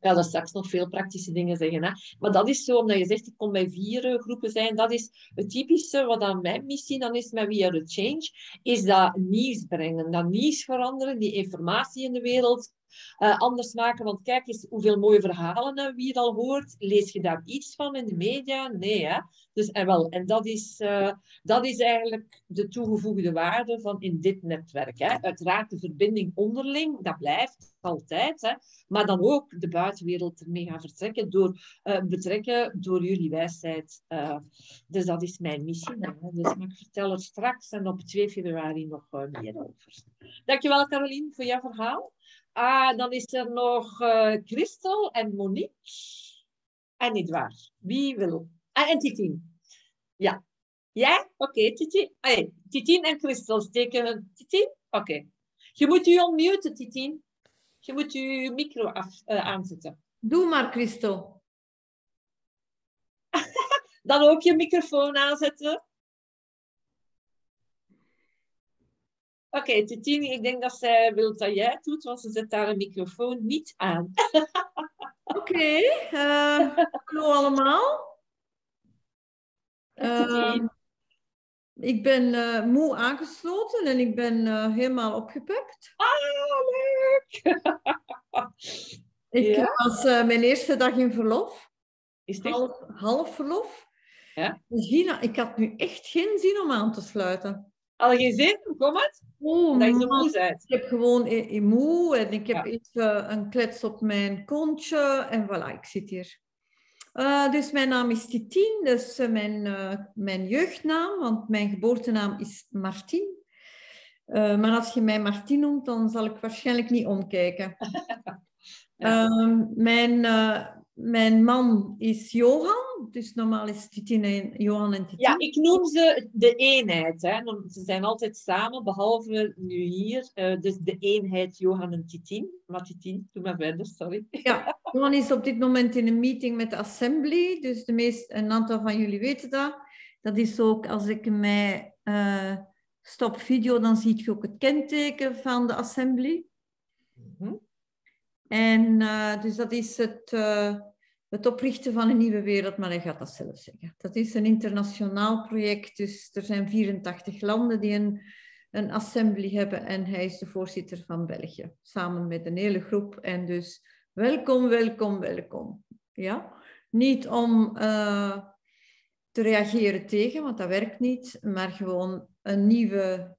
Ik ga daar straks nog veel praktische dingen zeggen. Hè? Maar dat is zo, omdat je zegt, ik kon bij vier eh, groepen zijn. Dat is het typische wat aan mijn missie dan is met We Are The Change. Is dat nieuws brengen, dat nieuws veranderen, die informatie in de wereld uh, anders maken. Want kijk eens hoeveel mooie verhalen hebben we hier al hoort. Lees je daar iets van in de media? Nee, hè? Dus, en, wel, en dat, is, uh, dat is eigenlijk de toegevoegde waarde van in dit netwerk. Hè? Uiteraard de verbinding onderling, dat blijft altijd. Hè? Maar dan ook de buitenwereld ermee gaan vertrekken door, betrekken door jullie wijsheid. dus dat is mijn missie. Hè? Dus maar ik vertel er straks en op 2 februari nog meer over. Dankjewel Caroline voor jouw verhaal. Ah, dan is er nog uh, Christel en Monique. En Edouard. Wie wil? Ah, en Titien. Ja. Ja? Oké, okay, Titien. Hey, Titien en Christel steken. Titien? Oké. Okay. Je moet u unmuten, Titien. Je moet uw micro af, uh, aanzetten. Doe maar, Christel. dan ook je microfoon aanzetten. Oké, okay, Titini, ik denk dat zij wil dat jij het doet, want ze zet daar een microfoon niet aan. Oké, okay, uh, hallo allemaal. Uh, ik ben uh, moe aangesloten en ik ben uh, helemaal opgepept. Ah, leuk! ik ja. was uh, mijn eerste dag in verlof. Is dit? Half, half verlof. Ja? Gina, ik had nu echt geen zin om aan te sluiten. Je geen zin? Hoe komt het? Oh, dat je zo moe bent. Ik heb gewoon e moe en ik heb ja. even een klets op mijn kontje en voilà, ik zit hier. Uh, dus mijn naam is Titien, dus uh, mijn, uh, mijn jeugdnaam, want mijn geboortenaam is Martien. maar als je mij Martien noemt, dan zal ik waarschijnlijk niet omkijken. ja. Ehm, mijn, mijn man is Johan, dus normaal is Titin en Johan en Titin. Ja, ik noem ze de eenheid. Hè. Ze zijn altijd samen, behalve nu hier. Uh, dus de eenheid Johan en Titin. Maar Titin, doe maar verder, sorry. Ja, Johan is op dit moment in een meeting met de Assembly. Dus de meest, een aantal van jullie weten dat. Dat is ook, als ik mij uh, stop video, dan zie je ook het kenteken van de Assembly. Mm -hmm. En uh, dus dat is het, het oprichten van een nieuwe wereld, maar hij gaat dat zelf zeggen. Dat is een internationaal project, dus er zijn 84 landen die een, een assembly hebben en hij is de voorzitter van België, samen met een hele groep. En dus welkom, welkom, welkom. Ja? Niet om uh, te reageren tegen, want dat werkt niet, maar gewoon een nieuwe,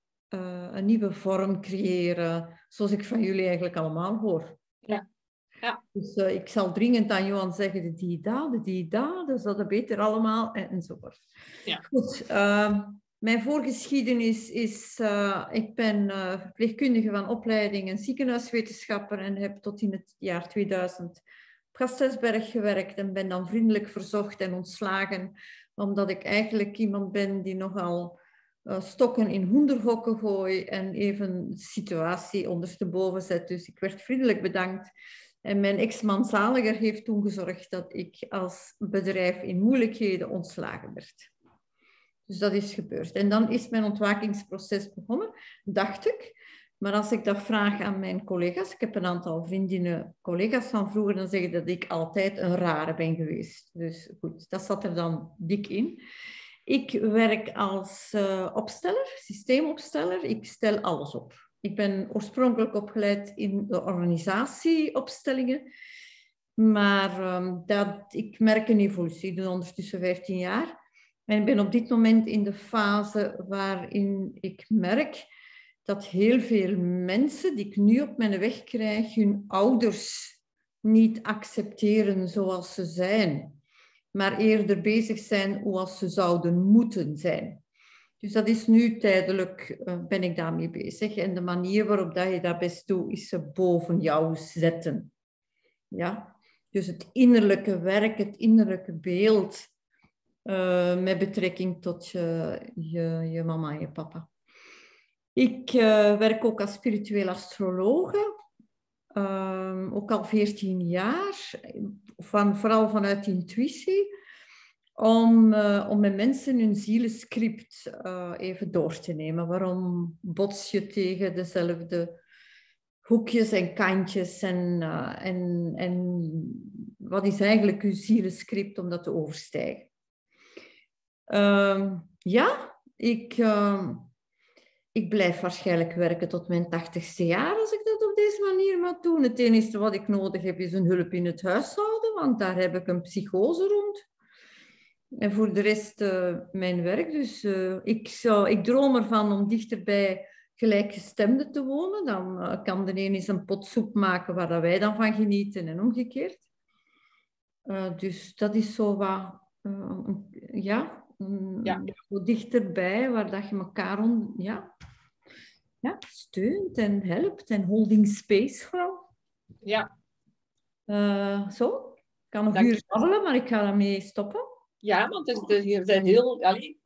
een nieuwe vorm creëren, zoals ik van jullie eigenlijk allemaal hoor. Ja. Dus uh, ik zal dringend aan Johan zeggen, de die da, de die da, dus dat beter allemaal, en, enzovoort. Ja. Goed, uh, mijn voorgeschiedenis is, uh, ik ben verpleegkundige van opleiding en ziekenhuiswetenschapper en heb tot in het jaar 2000 op Gasthuisberg gewerkt en ben dan vriendelijk verzocht en ontslagen, omdat ik eigenlijk iemand ben die nogal stokken in hoenderhokken gooi en even de situatie ondersteboven zet. Dus ik werd vriendelijk bedankt. En mijn ex-man Zaliger heeft toen gezorgd dat ik als bedrijf in moeilijkheden ontslagen werd. Dus dat is gebeurd. En dan is mijn ontwakingsproces begonnen, dacht ik. Maar als ik dat vraag aan mijn collega's, ik heb een aantal vriendinnen, collega's van vroeger, dan zeggen dat ik altijd een rare ben geweest. Dus goed, dat zat er dan dik in. Ik werk als uh, opsteller, systeemopsteller. Ik stel alles op. Ik ben oorspronkelijk opgeleid in de organisatieopstellingen. Maar um, dat, ik merk een evolutie. Doe ondertussen 15 jaar. En ik ben op dit moment in de fase waarin ik merk dat heel veel mensen die ik nu op mijn weg krijg, hun ouders niet accepteren zoals ze zijn, maar eerder bezig zijn hoe ze zouden moeten zijn. Dus dat is nu tijdelijk, uh, ben ik daarmee bezig. En de manier waarop dat je dat best doet, is ze boven jou zetten. Ja? Dus het innerlijke werk, het innerlijke beeld, uh, met betrekking tot je, je, mama en je papa. Ik uh, werk ook als spiritueel astrologe, ook al 14 jaar, van, vooral vanuit intuïtie om, uh, om met mensen hun zielenscript uh, even door te nemen. Waarom bots je tegen dezelfde hoekjes en kantjes? En, uh, en, en wat is eigenlijk uw zielenscript om dat te overstijgen? Ehm, ja, ik, ehm, ik blijf waarschijnlijk werken tot mijn tachtigste jaar als ik dat op deze manier moet doen. Het enige wat ik nodig heb is een hulp in het huishouden, want daar heb ik een psychose rond. En voor de rest uh, mijn werk. Dus uh, ik, zou, ik droom ervan om dichter bij gelijkgestemden te wonen. Dan uh, kan de een eens een pot soep maken waar dat wij dan van genieten en omgekeerd. dus dat is zo wat, ja, ja. Zo dichterbij, waar dat je elkaar on, ja, ja, steunt en helpt en holding space vooral. Ja. zo, ik kan nog uur babbelen, maar ik ga daarmee stoppen. Ja, want het is, er zijn heel... Allee,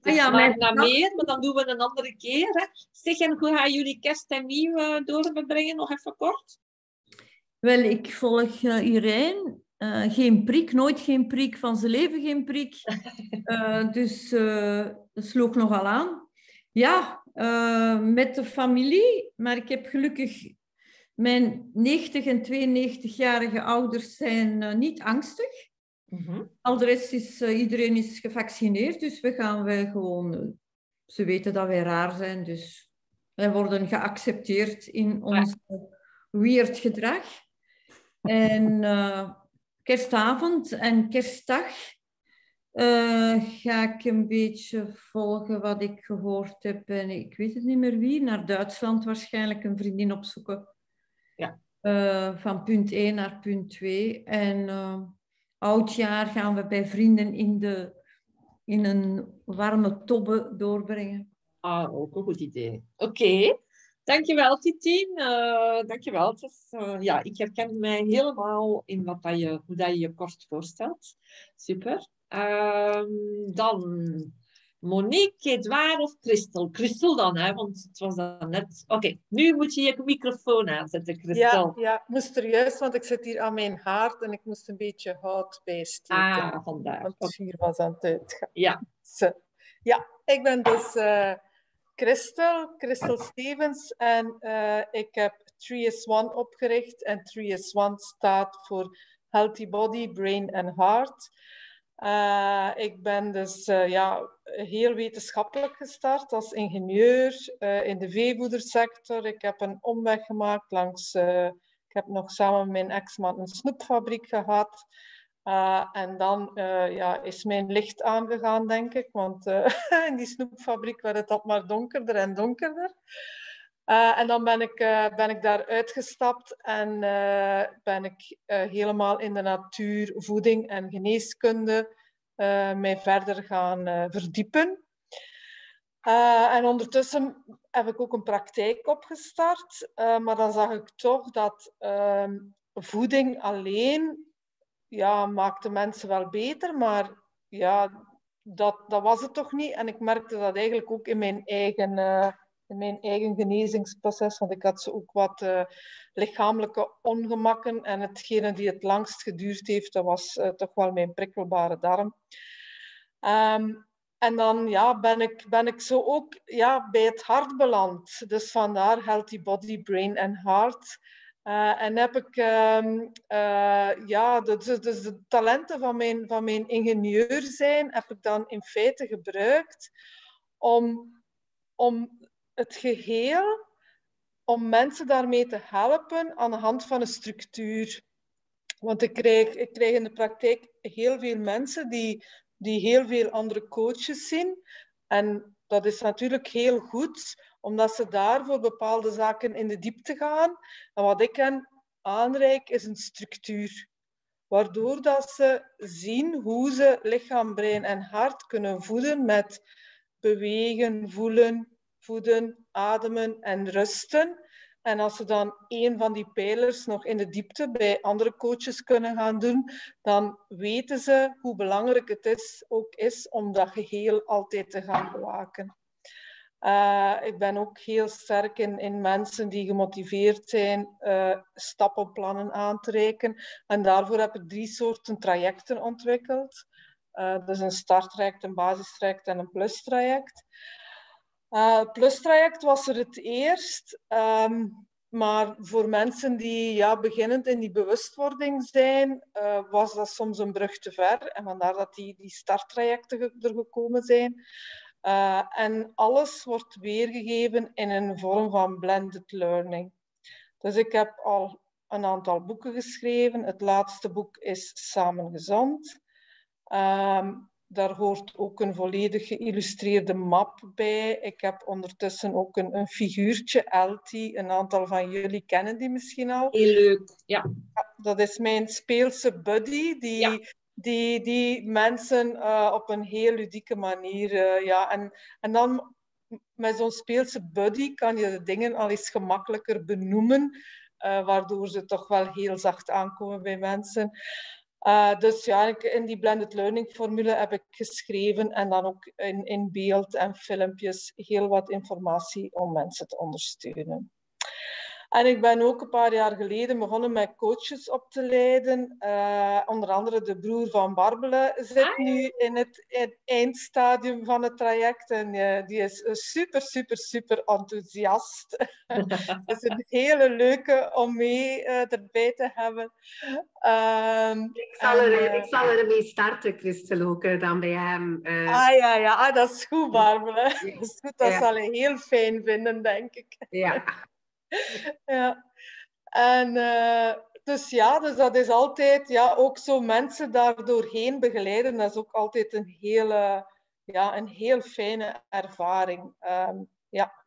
het ja, maar naar meer, maar dan doen we een andere keer. Hè. Zeg, en hoe gaan jullie kerst en nieuw uh, doorbrengen? Nog even kort. Wel, ik volg uh, Irene. Uh, geen prik, nooit geen prik, van zijn leven geen prik. Uh, dus dat sloeg nogal aan. Ja, met de familie, maar ik heb gelukkig... Mijn 90 en 92-jarige ouders zijn niet angstig. Mm Al de rest is, uh, iedereen is gevaccineerd, dus we gaan wij gewoon... Uh, ze weten dat wij raar zijn, dus wij worden geaccepteerd in ons weird gedrag. En uh, kerstavond en kerstdag ga ik een beetje volgen wat ik gehoord heb. En ik weet het niet meer wie, naar Duitsland waarschijnlijk een vriendin opzoeken. Ja. van punt 1 naar punt 2. En oudjaar gaan we bij vrienden in, de, in een warme tobbe doorbrengen. Ah, ook een goed idee. Oké. Dankjewel, Titien. Uh, dankjewel. Dus, uh, ja, ik herken mij helemaal in wat dat je, hoe dat je je kort voorstelt. Super. Uh, dan Monique, Edouard of Christel? Christel dan, hè, want het was dan net... Oké, nu moet je je microfoon aanzetten, Christel. Ja, ja, moest want ik zit hier aan mijn haard en ik moest een beetje hout bijsteken. Ah, vandaar. Want het vuur was aan het uitgaan. Ja. Ja, ik ben dus uh, Christel, Christel Stevens en uh, ik heb 3S1 opgericht en 3S1 staat voor Healthy Body, Brain and Heart. Uh, ik ben dus uh, ja, heel wetenschappelijk gestart als ingenieur uh, in de veevoedersector. Ik heb een omweg gemaakt langs... ik heb nog samen met mijn ex-man een snoepfabriek gehad. en dan ja, is mijn licht aangegaan, denk ik. Want in die snoepfabriek werd het al maar donkerder en donkerder. Uh, en dan ben ik, uh, ben ik daar uitgestapt en uh, ben ik helemaal in de natuur, voeding en geneeskunde mij verder gaan verdiepen. en ondertussen heb ik ook een praktijk opgestart, maar dan zag ik toch dat ehm, voeding alleen ja, maakte mensen wel beter, maar ja, dat, dat was het toch niet. En ik merkte dat eigenlijk ook in mijn eigen in mijn eigen genezingsproces, want ik had zo ook wat uh, lichamelijke ongemakken. En hetgene die het langst geduurd heeft, dat was uh, toch wel mijn prikkelbare darm. Um, en dan ja, ben, ik, ben ik zo ook ja, bij het hart beland. Dus vandaar Healthy Body, Brain and Heart. Uh, en heb ik um, ja, dus, dus de talenten van mijn, van mijn ingenieur zijn, heb ik dan in feite gebruikt om, om het geheel om mensen daarmee te helpen aan de hand van een structuur. Want ik krijg, ik krijg in de praktijk heel veel mensen die, die heel veel andere coaches zien. En dat is natuurlijk heel goed, omdat ze daar voor bepaalde zaken in de diepte gaan. En wat ik hen aanreik, is een structuur. Waardoor dat ze zien hoe ze lichaam, brein en hart kunnen voeden met bewegen, voelen, voeden, ademen en rusten. En als ze dan een van die pijlers nog in de diepte bij andere coaches kunnen gaan doen, dan weten ze hoe belangrijk het is, ook is om dat geheel altijd te gaan bewaken. Uh, ik ben ook heel sterk in, in mensen die gemotiveerd zijn uh, stappenplannen aan te reiken. En daarvoor heb ik drie soorten trajecten ontwikkeld. Dus een starttraject, een basistraject en een plustraject. Uh, plustraject was er het eerst. Ehm, maar voor mensen die ja, beginnend in die bewustwording zijn, uh, was dat soms een brug te ver. En vandaar dat die, die starttrajecten er gekomen zijn. Uh, en alles wordt weergegeven in een vorm van blended learning. Dus ik heb al een aantal boeken geschreven. Het laatste boek is Samengezond. Um, daar hoort ook een volledig geïllustreerde map bij. Ik heb ondertussen ook een, een figuurtje, Elti. Een aantal van jullie kennen die misschien al. Heel leuk, ja. ja dat is mijn speelse buddy, die, ja. die, die mensen uh, op een heel ludieke manier... Uh, ja, en, en dan met zo'n speelse buddy kan je de dingen al eens gemakkelijker benoemen, uh, waardoor ze toch wel heel zacht aankomen bij mensen. Uh, dus ja, in die blended learning formule heb ik geschreven en dan ook in, in beeld en filmpjes heel wat informatie om mensen te ondersteunen. En ik ben ook een paar jaar geleden begonnen met coaches op te leiden. Uh, onder andere de broer van Barbele zit ah. nu in het, in eindstadium van het traject. En uh, die is super, super, super enthousiast. Het is een hele leuke om mee uh, erbij te hebben. Um, ik, zal en, er, ik zal ermee starten, Christel, ook dan bij hem. Ah ja, ja, ah, dat is goed, Barbele. Dat is goed, dat ja. zal hij heel fijn vinden, denk ik. Ja. ja. En uh, dus ja, dus dat is altijd ja, ook zo mensen daar doorheen begeleiden. Dat is ook altijd een hele, ja, een heel fijne ervaring. Um, ja.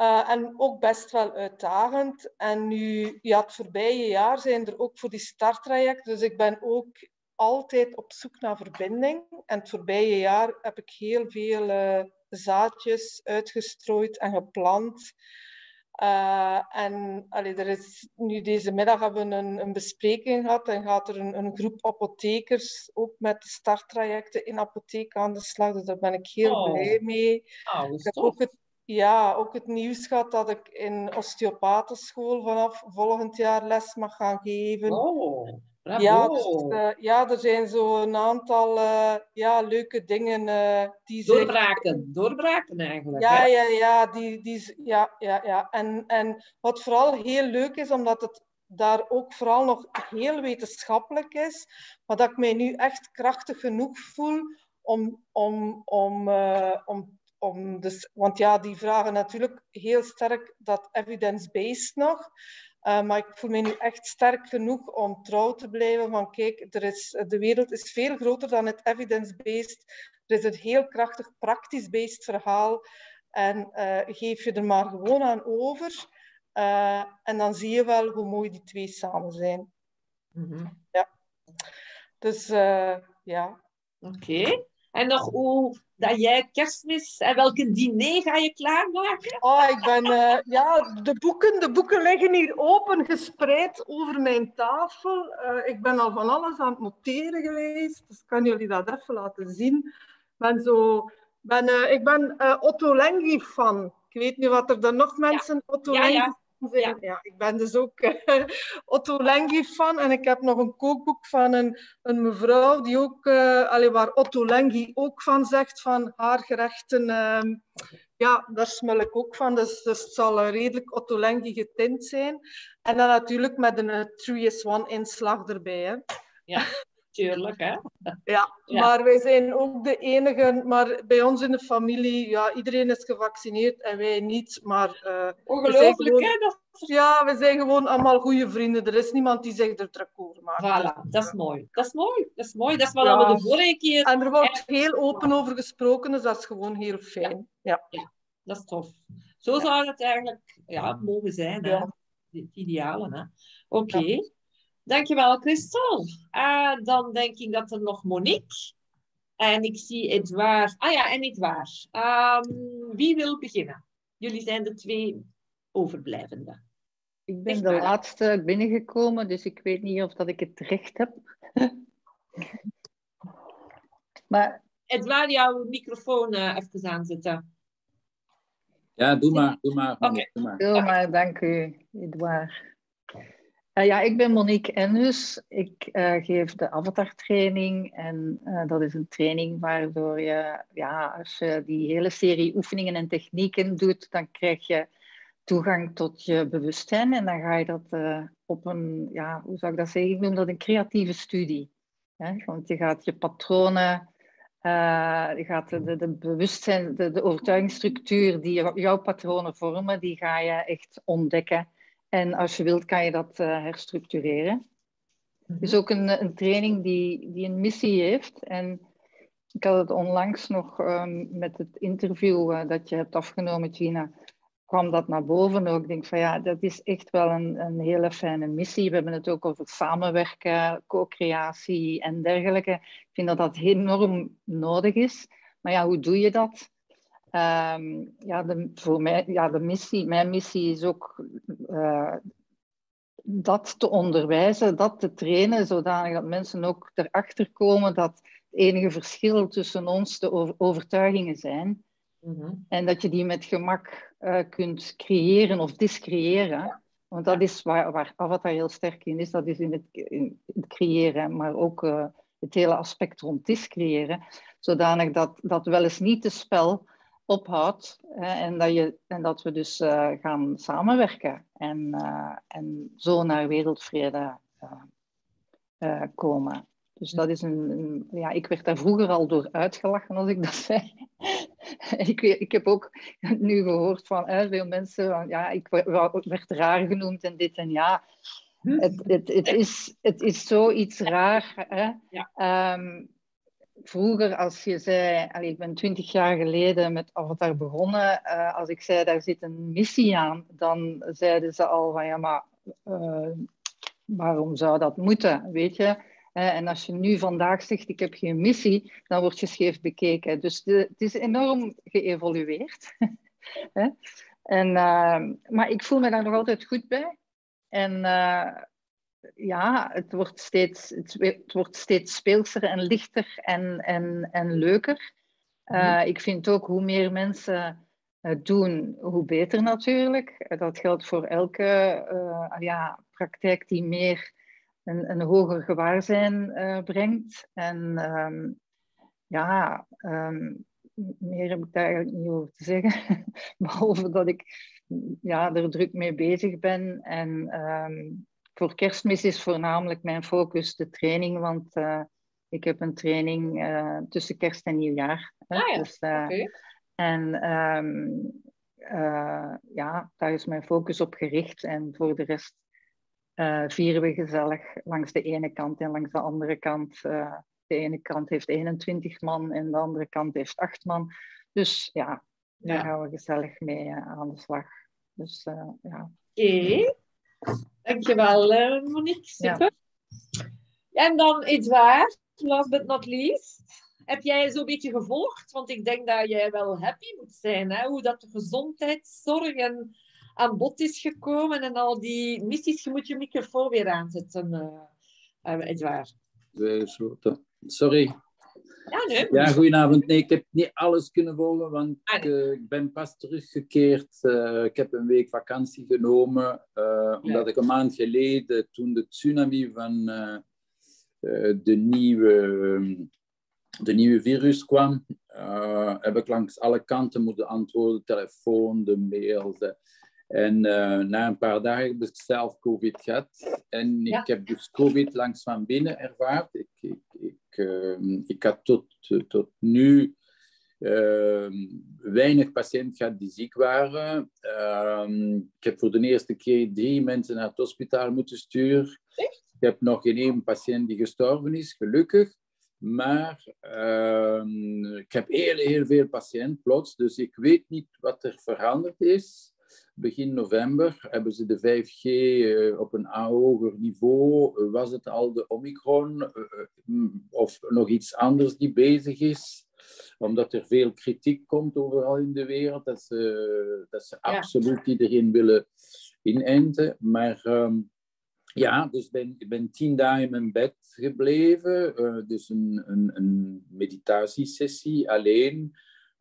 Uh, en ook best wel uitdagend. En nu, ja, het voorbije jaar zijn er ook voor die starttrajecten. Dus ik ben ook altijd op zoek naar verbinding. En het voorbije jaar heb ik heel veel uh, zaadjes uitgestrooid en geplant. Uh, en allee, er is, nu deze middag hebben we een, een bespreking gehad en gaat er een, een, groep apothekers ook met de starttrajecten in apotheek aan de slag. Dus daar ben ik heel oh. blij mee. Oh, ik heb ook het, ja, ook het nieuws gehad dat ik in osteopatenschool vanaf volgend jaar les mag gaan geven. Oh. Bravo. Ja, dus, uh, ja, er zijn zo een aantal uh, ja, leuke dingen uh, die Doorbraken, zich... doorbraken eigenlijk. Ja, hè? ja, ja, die, die, ja, ja, ja. En, en wat vooral heel leuk is, omdat het daar ook vooral nog heel wetenschappelijk is, maar dat ik mij nu echt krachtig genoeg voel om, om, om, om, om dus, want ja, die vragen natuurlijk heel sterk dat evidence-based nog. Uh, maar ik voel me nu echt sterk genoeg om trouw te blijven van kijk, er is, de wereld is veel groter dan het evidence-based. Er is een heel krachtig praktisch-based verhaal. En uh, geef je er maar gewoon aan over. Uh, en dan zie je wel hoe mooi die twee samen zijn. Mm -hmm. Ja. Dus ja. Oké. Okay. En nog hoe dat jij kerstmis en welke diner ga je klaarmaken? Oh, ik ben, uh, ja, de boeken, de boeken liggen hier open gespreid over mijn tafel. Uh, ik ben al van alles aan het noteren geweest, dus kan jullie dat even laten zien. Ben zo, ben, uh, ik ben Otto Lengi fan. Ik weet niet wat er dan nog mensen ja. Otto ja, Lengi ja. Ja. ik ben dus ook uh, Otto Lengi fan en ik heb nog een kookboek van een, een mevrouw die ook, uh, allee, waar Otto Lengi ook van zegt van haar gerechten. Uh, ja, daar smel ik ook van, dus, dus het zal redelijk Otto Lengi getint zijn. En dan natuurlijk met een 3S1 inslag erbij. Hè. Ja, tuurlijk. Hè? Ja, ja, maar wij zijn ook de enige, maar bij ons in de familie, ja, iedereen is gevaccineerd en wij niet. Maar, uh, Ongelooflijk, gewoon, hè? Dat... Ja, we zijn gewoon allemaal goede vrienden. Er is niemand die zich er druk over maakt. Voilà, dat is mooi. Dat is mooi. Dat is mooi. Dat is wat ja. we de vorige keer... En er wordt heel open over gesproken, dus dat is gewoon heel fijn. Ja, ja. dat is tof. Zo zou het eigenlijk ja, mogen zijn, hè? Het ideale, hè? Oké. Okay. Dankjewel, Christel. Uh, dan denk ik dat er nog Monique. En ik zie Edouard. Ah ja, en Edouard. Um, wie wil beginnen? Jullie zijn de twee overblijvende. Ik ben de laatste binnengekomen, dus ik weet niet of dat ik het recht heb. maar... Edouard, jouw microfoon uh, even aanzetten. Ja, doe maar. Doe maar, okay. doe maar. Doe maar, dank u, Edouard. Uh, ja, ik ben Monique Enhus. Ik uh, geef de avatar-training. En uh, dat is een training waardoor je, ja, als je die hele serie oefeningen en technieken doet, dan krijg je toegang tot je bewustzijn. En dan ga je dat op een, ja, hoe zou ik dat zeggen? Ik noem dat een creatieve studie. Ja, want je gaat je patronen, je gaat de, de, bewustzijn, de overtuigingsstructuur die jouw patronen vormen, die ga je echt ontdekken. En als je wilt, kan je dat uh, herstructureren. Het is ook een, een training die, die een missie heeft. En ik had het onlangs nog um, met het interview uh, dat je hebt afgenomen, Gina, kwam dat naar boven ook. Ik denk van ja, dat is echt wel een, een hele fijne missie. We hebben het ook over samenwerken, co-creatie en dergelijke. Ik vind dat dat enorm nodig is. Maar ja, hoe doe je dat? Um, ja, de, voor mij, ja, de missie, mijn missie is ook uh, dat te onderwijzen, dat te trainen, zodanig dat mensen ook erachter komen dat het enige verschil tussen ons de overtuigingen zijn. Mm -hmm. En dat je die met gemak uh, kunt creëren of discreëren. Want dat is waar, waar Avatar heel sterk in is, dat is in het, in het creëren, maar ook uh, het hele aspect rond discreëren. Zodanig dat, dat wel eens niet te spel ophoudt hè, en, dat je, en dat we dus uh, gaan samenwerken en, uh, en zo naar wereldvrede uh, komen. Dus dat is een, een, ja, ik werd daar vroeger al door uitgelachen als ik dat zei. ik, ik heb ook nu gehoord van hè, veel mensen, van, ja, ik werd raar genoemd en dit en ja. Het, het, het, is, het is zoiets raar. Hè? Ja. Um, vroeger, als je zei, ik ben twintig jaar geleden met Avatar begonnen, uh, als ik zei, daar zit een missie aan, dan zeiden ze al van, ja, maar uh, waarom zou dat moeten, weet je? Uh, en als je nu vandaag zegt, ik heb geen missie, dan word je scheef bekeken. Dus het is enorm geëvolueerd. en, maar ik voel me daar nog altijd goed bij. En ja, het wordt steeds, het, wordt steeds speelser en lichter en, en, en leuker. Uh, ik vind ook hoe meer mensen het doen, hoe beter natuurlijk. Dat geldt voor elke uh, ja, praktijk die meer een, een hoger gewaarzijn uh, brengt. En um, ja, um, meer heb ik daar eigenlijk niet over te zeggen. Behalve dat ik ja, er druk mee bezig ben en um, voor kerstmis is voornamelijk mijn focus de training, want uh, ik heb een training uh, tussen kerst en nieuwjaar. Hè? Ah, ja. dus, uh, okay. En um, ja, daar is mijn focus op gericht. En voor de rest vieren we gezellig langs de ene kant en langs de andere kant. de ene kant heeft 21 man en de andere kant heeft 8 man. Dus ja, daar gaan we gezellig mee aan de slag. Dus ja. Oké. Okay. Dankjewel, uh, Monique. Super. Ja. En dan iets waar, last but not least. Heb jij zo'n beetje gevolgd? Want ik denk dat jij wel happy moet zijn, hè? hoe dat de gezondheidszorg en aan bod is gekomen en al die missies. Je moet je microfoon weer aanzetten, uh, uh, Edouard. Sorry, ja, nee. ja, goedenavond. Nee, ik heb niet alles kunnen volgen, want ah, uh, ik ben pas teruggekeerd. Uh, ik heb een week vakantie genomen, uh, omdat ik een maand geleden, toen de tsunami van de, nieuwe, de nieuwe virus kwam, heb ik langs alle kanten moeten antwoorden, telefoon, de mails. En na een paar dagen heb ik zelf COVID gehad. En ik heb dus COVID langs van binnen ervaard. Ik, ik, ik uh, ik had tot, tot nu uh, weinig patiënten gehad die ziek waren. Uh, ik heb voor de eerste keer drie mensen naar het hospitaal moeten sturen. Echt? Ik heb nog geen één patiënt die gestorven is, gelukkig. Maar ik heb heel, heel veel patiënten plots, dus ik weet niet wat er veranderd is begin november hebben ze de 5G uh, op een hoger niveau. was het al de Omicron uh, of nog iets anders die bezig is? Omdat er veel kritiek komt overal in de wereld, dat ze, dat ze ja. absoluut iedereen willen inenten. Maar um, ja, dus ben, ik ben tien dagen in mijn bed gebleven. Uh, dus een, een, een meditatiesessie alleen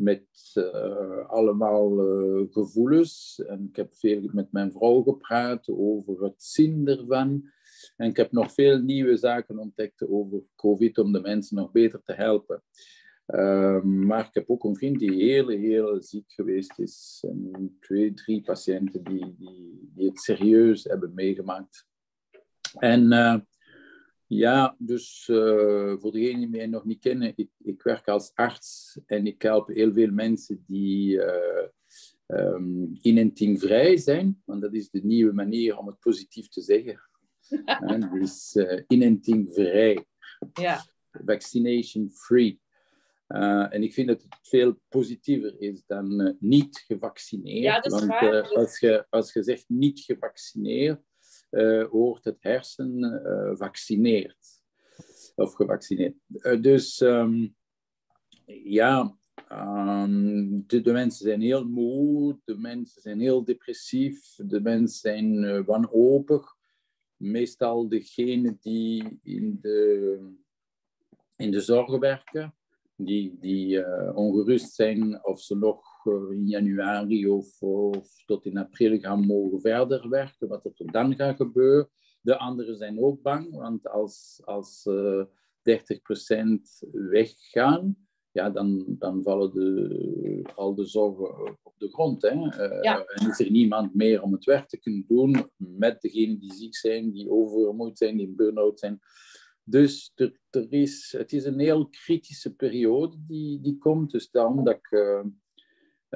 met uh, allemaal uh, gevoelens. En ik heb veel met mijn vrouw gepraat over het zin ervan. En ik heb nog veel nieuwe zaken ontdekt over COVID om de mensen nog beter te helpen. Uh, maar ik heb ook een vriend die heel, heel ziek geweest is. En twee, drie patiënten die, die, die het serieus hebben meegemaakt. En ja, dus uh, voor degenen die mij nog niet kennen, ik, ik, werk als arts en ik help heel veel mensen die uh, um, inentingvrij zijn, want dat is de nieuwe manier om het positief te zeggen. en dus uh, inentingvrij. Ja. Vaccination free. Uh, en ik vind dat het veel positiever is dan uh, niet gevaccineerd. Ja, dat is want waar. uh, als, je, als je zegt niet gevaccineerd, wordt het hersen vaccineerd. Of gevaccineerd. dus um, ja, um, de, mensen zijn heel moe, de mensen zijn heel depressief, de mensen zijn wanhopig. Meestal degenen die in de, in de zorg werken die, die uh, ongerust zijn of ze nog uh, in januari of, of, tot in april gaan mogen verder werken, wat er dan gaat gebeuren. De anderen zijn ook bang, want als, als uh, 30% weggaan, ja, dan, dan vallen de, al de zorgen op de grond. Hè? Ja. En is er niemand meer om het werk te kunnen doen met degenen die ziek zijn, die oververmoeid zijn, die in burn-out zijn. Dus er, er is, het is een heel kritische periode die, die komt. Dus daarom dat ik uh,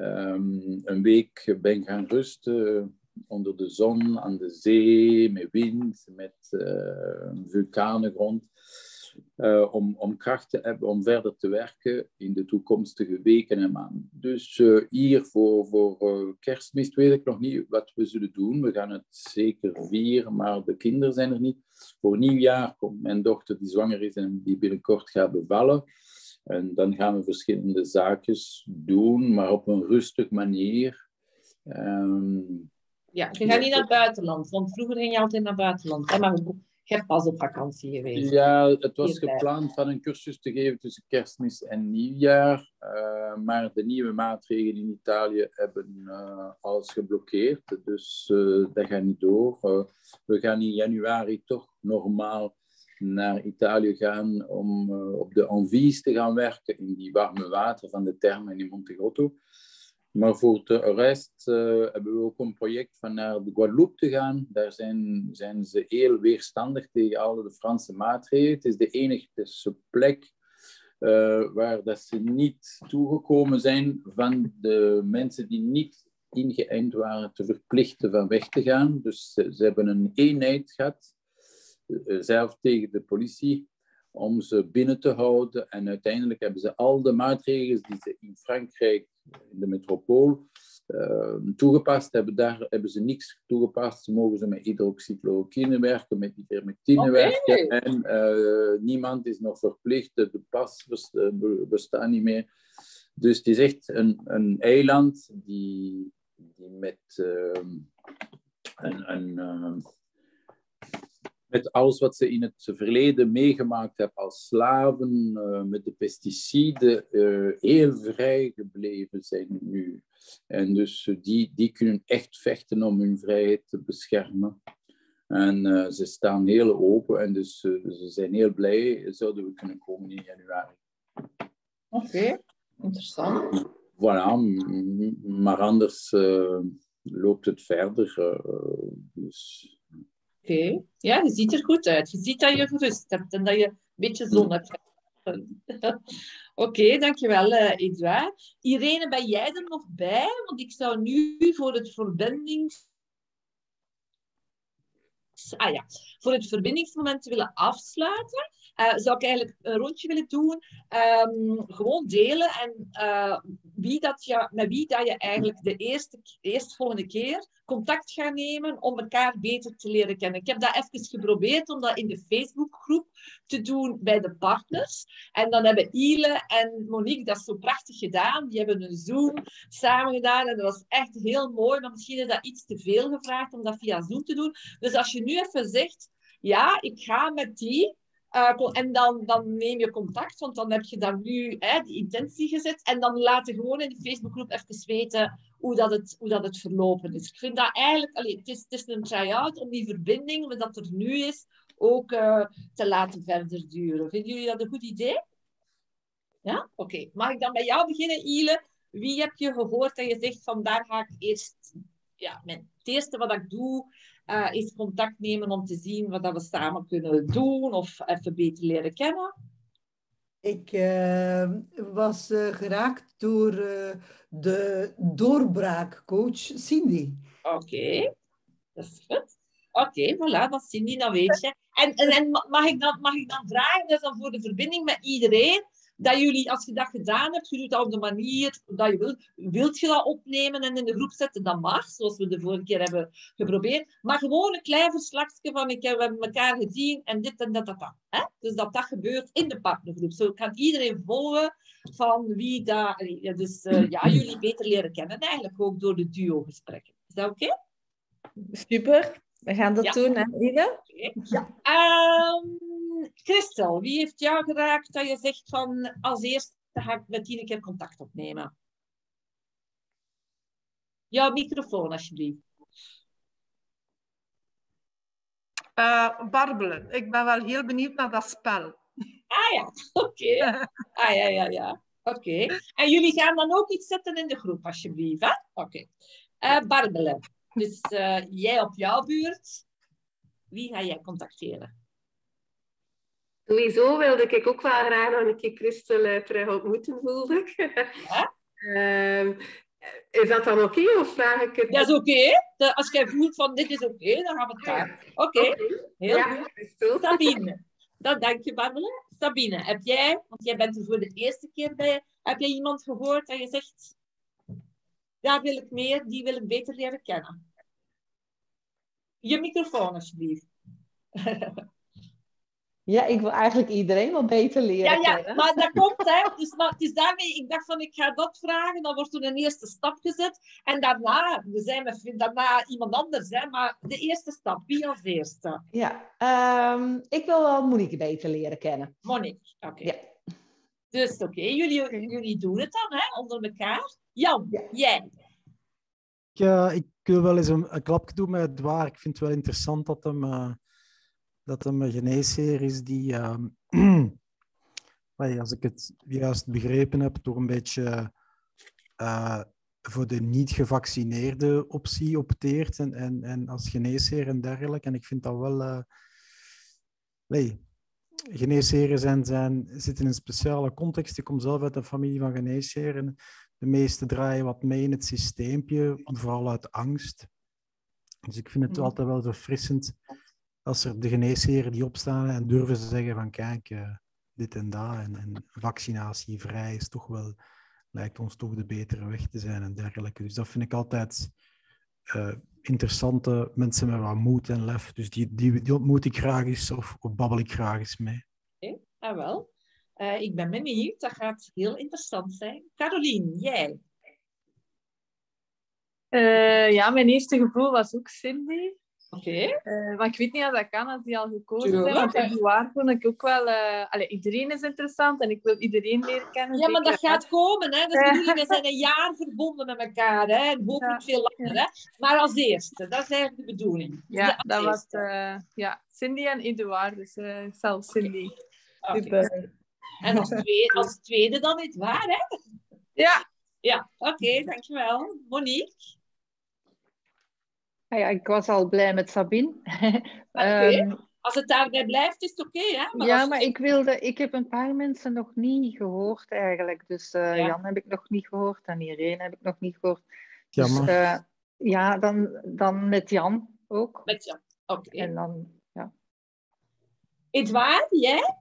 um, een week ben gaan rusten onder de zon, aan de zee, met wind, met uh, vulkanengrond. Uh, om, om kracht te hebben om verder te werken in de toekomstige weken en maanden. Dus hier voor, voor uh, kerstmis weet ik nog niet wat we zullen doen. We gaan het zeker vieren, maar de kinderen zijn er niet. Voor nieuwjaar komt mijn dochter die zwanger is en die binnenkort gaat bevallen. En dan gaan we verschillende zaakjes doen, maar op een rustige manier. Um, ja, je gaat niet naar het buitenland, want vroeger ging je altijd naar het buitenland. Hè? Maar je hebt pas op vakantie geweest. Ja, het was gepland van een cursus te geven tussen kerstmis en nieuwjaar. Uh, maar de nieuwe maatregelen in Italië hebben uh, alles geblokkeerd. Dus uh, dat gaat niet door. we gaan in januari toch normaal naar Italië gaan om op de Anvies te gaan werken in die warme water van de termen in Montegrotto. Maar voor de rest uh, hebben we ook een project van naar de Guadeloupe te gaan. Daar zijn, zijn ze heel weerstandig tegen alle de Franse maatregelen. Het is de enige plek uh, waar dat ze niet toegekomen zijn van de mensen die niet ingeënt waren te verplichten van weg te gaan. Dus ze, ze hebben een eenheid gehad, zelf tegen de politie, om ze binnen te houden. En uiteindelijk hebben ze al de maatregelen die ze in Frankrijk, in de metropool, uh, toegepast hebben. Daar hebben ze niks toegepast. Ze mogen ze met hydroxychloroquine werken, met ivermectine Oké. werken. En uh, niemand is nog verplicht. De pas bestaan niet meer. Dus het is echt een, een eiland die, die met uh, een... een met alles wat ze in het verleden meegemaakt hebben als slaven, uh, met de pesticiden, uh, heel vrij gebleven zijn nu. En dus uh, die, die kunnen echt vechten om hun vrijheid te beschermen. En ze staan heel open en dus ze zijn heel blij, zouden we kunnen komen in januari. Oké, okay. interessant. Voilà, maar anders loopt het verder. dus okay. ja, je ziet er goed uit. Je ziet dat je gerust hebt en dat je een beetje zon hebt. Oké, dankjewel uh, Edouard. Irene, ben jij er nog bij? Want ik zou nu voor het verbindings... Ah ja, voor het verbindingsmoment willen afsluiten. Uh, zou ik eigenlijk een rondje willen doen. Um, gewoon delen en uh, wie dat je, met wie dat je eigenlijk de eerste, eerstvolgende keer contact gaat nemen om elkaar beter te leren kennen. Ik heb dat even geprobeerd om dat in de Facebookgroep te doen bij de partners. En dan hebben Ile en Monique dat zo prachtig gedaan. Die hebben een Zoom samen gedaan en dat was echt heel mooi. Maar misschien is dat iets te veel gevraagd om dat via Zoom te doen. Dus als je nu even zegt, ja, ik ga met die En dan, dan neem je contact, want dan heb je daar nu hè, die intentie gezet. En dan laten gewoon in de Facebookgroep even weten hoe dat, het, hoe dat het verlopen is. Ik vind dat eigenlijk, allee, het, is, het is een try-out om die verbinding, wat dat er nu is, ook uh, te laten verder duren. Vinden jullie dat een goed idee? Ja? Oké. Mag ik dan bij jou beginnen, Ile? Wie heb je gehoord dat je zegt van daar ga ik eerst... Ja, mijn, het eerste wat ik doe, uh, is contact nemen om te zien wat dat we samen kunnen doen of even beter leren kennen? Ik uh, was uh, geraakt door de doorbraakcoach Cindy. Oké, okay. dat is goed. Oké, okay, voilà, dat is Cindy, dat weet je. En, en, en, mag, ik dan, mag ik dan vragen, dus dan voor de verbinding met iedereen, dat jullie, als je dat gedaan hebt, je doet dat op de manier dat je wilt. Wilt je dat opnemen en in de groep zetten, dan mag, zoals we de vorige keer hebben geprobeerd. Maar gewoon een klein verslagje van, ik, we hebben elkaar gezien en dit en dat, dat, dat. Hè? Dus dat dat gebeurt in de partnergroep. Zo kan iedereen volgen van wie daar... Dus uh, ja, jullie beter leren kennen eigenlijk, ook door de duo-gesprekken. Is dat oké? Okay? Super. We gaan dat ja. doen, hè, Ida? Ja. Um, Christel, wie heeft jou geraakt dat je zegt van als eerste ga ik met die een keer contact opnemen? Jouw microfoon, alsjeblieft. Uh, barbelen. Ik ben wel heel benieuwd naar dat spel. Ah ja, oké. Ah ja, ja, ja. Oké. En jullie gaan dan ook iets zetten in de groep, alsjeblieft. Oké. Okay. Uh, barbelen. Dus uh, jij op jouw buurt. Wie ga jij contacteren? Sowieso wilde ik ook wel graag nog een keer Christel uh, terug ontmoeten, voelde ik. um, is dat dan oké okay, of vraag ik het? Dat is oké. Okay. Als jij voelt van dit is oké, okay, dan gaan we het. Oké, heel ja, goed. Sabine, dat dank je Barbara. Sabine, heb jij, want jij bent er voor de eerste keer bij, heb jij iemand gehoord dat je zegt, daar wil ik meer, die wil ik beter leren kennen? Je microfoon alsjeblieft. Ja, ik wil eigenlijk iedereen wel beter leren Ja, ja kennen. maar dat komt, hè. Dus, maar het is daarmee, ik dacht van, ik ga dat vragen, dan wordt er een eerste stap gezet. En daarna, we zijn met, daarna iemand anders, hè. Maar de eerste stap, wie als eerste? Ja, um, ik wil wel Monique beter leren kennen. Monique, oké. Ja. Dus oké, okay. jullie, jullie doen het dan, hè, onder elkaar. Jan, ja. jij? Ik, uh, ik wil wel eens een, een klapje doen met het waar. Ik vind het wel interessant dat hem... Uh dat hem een geneesheer is die, uh, als ik het juist begrepen heb, toch een beetje uh, voor de niet-gevaccineerde optie opteert en, en, en als geneesheer en dergelijke. En ik vind dat wel... Uh, nee, geneesheren zijn, zijn, zitten in een speciale context. Ik kom zelf uit een familie van geneesheren. De meesten draaien wat mee in het systeempje, vooral uit angst. Dus ik vind het mhm. altijd wel verfrissend als er de geneesheren die opstaan en durven ze zeggen van kijk, uh, dit en dat en, en vaccinatievrij is toch wel, lijkt ons toch de betere weg te zijn en dergelijke. Dus dat vind ik altijd uh, interessante mensen met wat moed en lef. Dus die, die, die ontmoet ik graag eens of, of babbel ik graag eens mee. Oké, okay, ah wel. Uh, ik ben benieuwd, dat gaat heel interessant zijn. Carolien, jij? ja, mijn eerste gevoel was ook Cindy. Oké. Okay. Uh, maar ik weet niet of dat kan als die al gekozen Tuurlijk. zijn. Want Edouard vond ik ook wel... Uh, allee, iedereen is interessant en ik wil iedereen leren kennen. Ja, maar dat gaat komen. Hè? Dus jullie we zijn een jaar verbonden met elkaar. Hè? En hopelijk ja. veel langer. Hè? Maar als eerste, dat is eigenlijk de bedoeling. Ja, dat was... Uh, ja, Cindy en Edouard. Dus zelf Cindy. Okay. Super. En als tweede, als tweede dan Edouard, hè? Ja. Ja, oké. Okay, dankjewel. Monique? Ah ja, ik was al blij met Sabine. Okay. um, als het daarbij blijft, is het oké, okay, hè? Maar ja, maar ik wilde... Ik heb een paar mensen nog niet gehoord, eigenlijk. Dus uh, ja. Jan heb ik nog niet gehoord en Irene heb ik nog niet gehoord. Dus, uh, ja, dan, dan met Jan ook. Met Jan, oké. Okay. En dan, ja. Edouard, jij?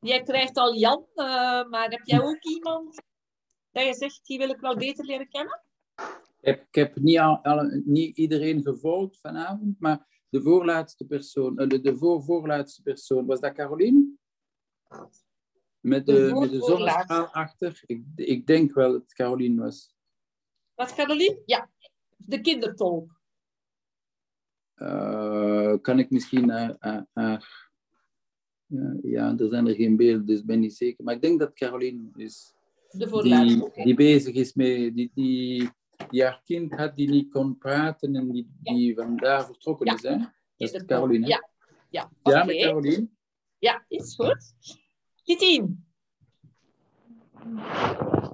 Jij krijgt al Jan, uh, maar heb jij ook iemand dat je zegt, die wil ik wel beter leren kennen? Heb, ik heb niet, alle, niet iedereen gevolgd vanavond, maar de voorlaatste persoon, eh, de, de voor, voorlaatste persoon, was dat Caroline? Met de, de met de zonnestraal achter. Ik, ik denk wel dat het Caroline was. Was Caroline? Ja, de kindertolk. Uh, kan ik misschien haar, haar, Ja, ja, er zijn er geen beelden, dus ben niet zeker. Maar ik denk dat Caroline is. De voorlaatste, Die, die bezig is met. Die, die, die haar kind had die niet kon praten en die, die vandaar vertrokken is. Hè? Dat is Caroline. Ja, ja. Ja, met Caroline. Ja, is goed. Kitty.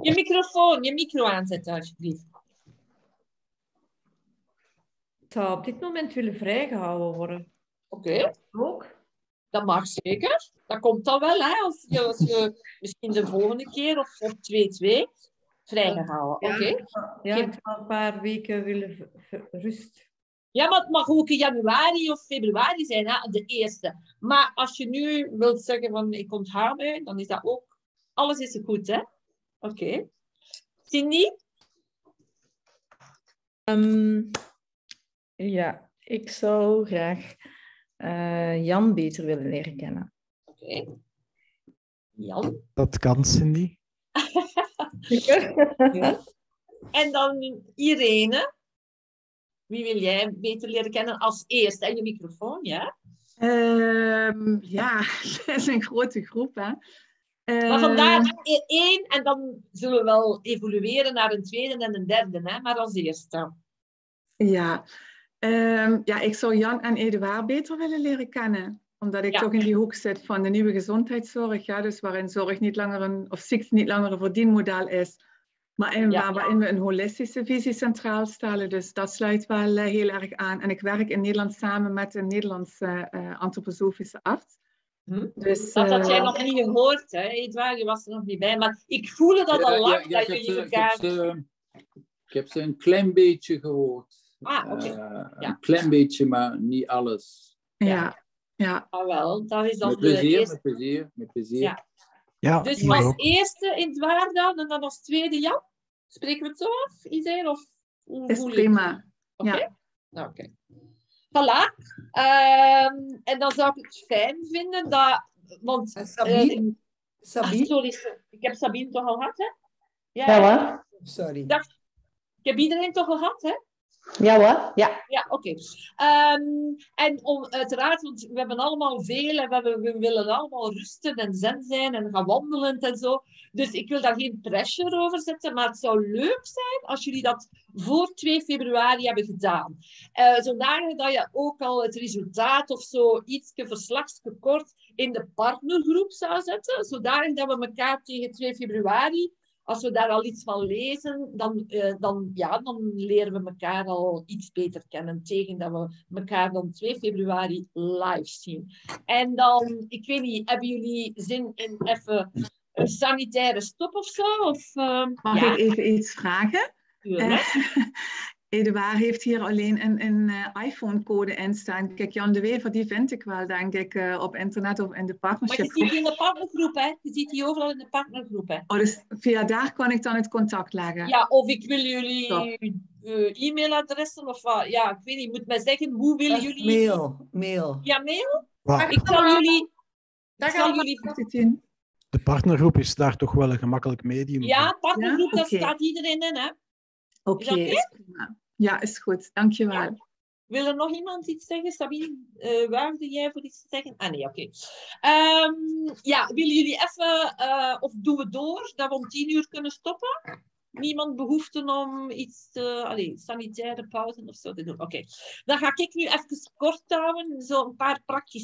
Je microfoon, je micro aanzetten alsjeblieft. Het zou op dit moment willen vrijgehouden worden. Oké. Ook? Dat mag zeker. Dat komt dan wel, hè? Als je, als je misschien de volgende keer of op 2-2 vrijgehouden. Oké. Ja, Geen- ik zou een paar weken willen rust. Ja, maar het mag ook in januari of februari zijn, hè? de eerste. Maar als je nu wilt zeggen van ik onthoud me, dan is dat ook... Alles is goed, hè? Oké. Cindy? Ehm, ja, ik zou graag eh, Jan beter willen leren kennen. Oké. Jan? Dat kan, Cindy. Ja. En dan Irene. Wie wil jij beter leren kennen als eerste? En je microfoon, ja? Ehm, ja, dat is een grote groep, hè. Maar vandaar Ehm, e- één en dan zullen we wel evolueren naar een tweede en een derde, hè? maar als eerste. Ja. Ehm, ja, ik zou Jan en Eduard beter willen leren kennen. Omdat ik Ja. toch in die hoek zit van de nieuwe gezondheidszorg. Ja, dus waarin zorg niet langer een, of ziekte niet langer een verdienmodel is. Maar in, Ja. waar, waarin we een holistische visie centraal stellen. Dus dat sluit wel eh, heel erg aan. En ik werk in Nederland samen met een Nederlandse eh, antroposofische arts. Dus, Dat had jij eh, nog niet gehoord, hè, Edouard? Je was er nog niet bij. Maar ik voelde dat Ja, al lang, ja, dat ik, heb jullie ze, ik, heb elkaar... ze, ik heb ze een klein beetje gehoord. Ah, oké. Ja. Een klein beetje, maar niet alles. ja, ja. Ah, wel, dat is dan Met de plezier, eerste... met plezier, met plezier. Ja. Ja, Dus als ook. eerste in het waar dan en dan als tweede Jan? Spreken we het zo af, Isabel? Of hoe Is prima. Oké. Ja. Nou, Oké. Voilà. Ehm, en dan zou ik het fijn vinden dat... Want... Sabine? eh, Sabine? ah, sorry, ik heb Sabine toch al gehad, hè? Ja hoor. Sorry. Dag. Ik heb iedereen toch al gehad, hè? Ja hoor, ja. Ja, oké. Ehm, en om, uiteraard, want we hebben allemaal veel en we, willen allemaal rusten en zen zijn en gaan wandelen en zo. Dus ik wil daar geen pressure over zetten, maar het zou leuk zijn als jullie dat voor 2 februari hebben gedaan. Eh zodanig dat je ook al het resultaat of zo iets verslagsgekort in de partnergroep zou zetten, zodanig dat we elkaar tegen 2 februari als we daar al iets van lezen, dan, eh, dan, ja, dan leren we elkaar al iets beter kennen. Tegen dat we elkaar dan 2 februari live zien. En dan, ik weet niet, hebben jullie zin in even een sanitaire stop of zo? Of, eh, Mag ja, ik even iets vragen? Eduard heeft hier alleen een, een eh, iPhone-code in staan. Kijk, Jan de Wever, die vind ik wel, denk ik, eh, op internet of in de Maar je partnership. ziet die in de partnergroep, hè? Je ziet die overal in de partnergroep, hè? Oh, dus via daar kan ik dan het contact leggen. Ja, of ik wil jullie eh, e-mailadressen of wat. Ja, ik weet niet. Je moet mij zeggen, hoe willen jullie... Mail. Mail. Ja, mail? Ik zal jullie... Zal gaat jullie... De partnergroep is daar toch wel een gemakkelijk medium. Ja, partnergroep, Ja? daar staat iedereen in, hè? Oké, Is dat. Ja, is goed. Dankjewel. Wil er nog iemand iets zeggen? Sabine, eh waagde jij voor iets te zeggen? Ah nee, oké. Ehm, ja, willen jullie even, eh, of doen we door, dat we om tien uur kunnen stoppen? Niemand behoefte om iets, te, allee, sanitaire pauze of zo te doen. Oké, dan ga ik nu even kort houden, zo een paar praktische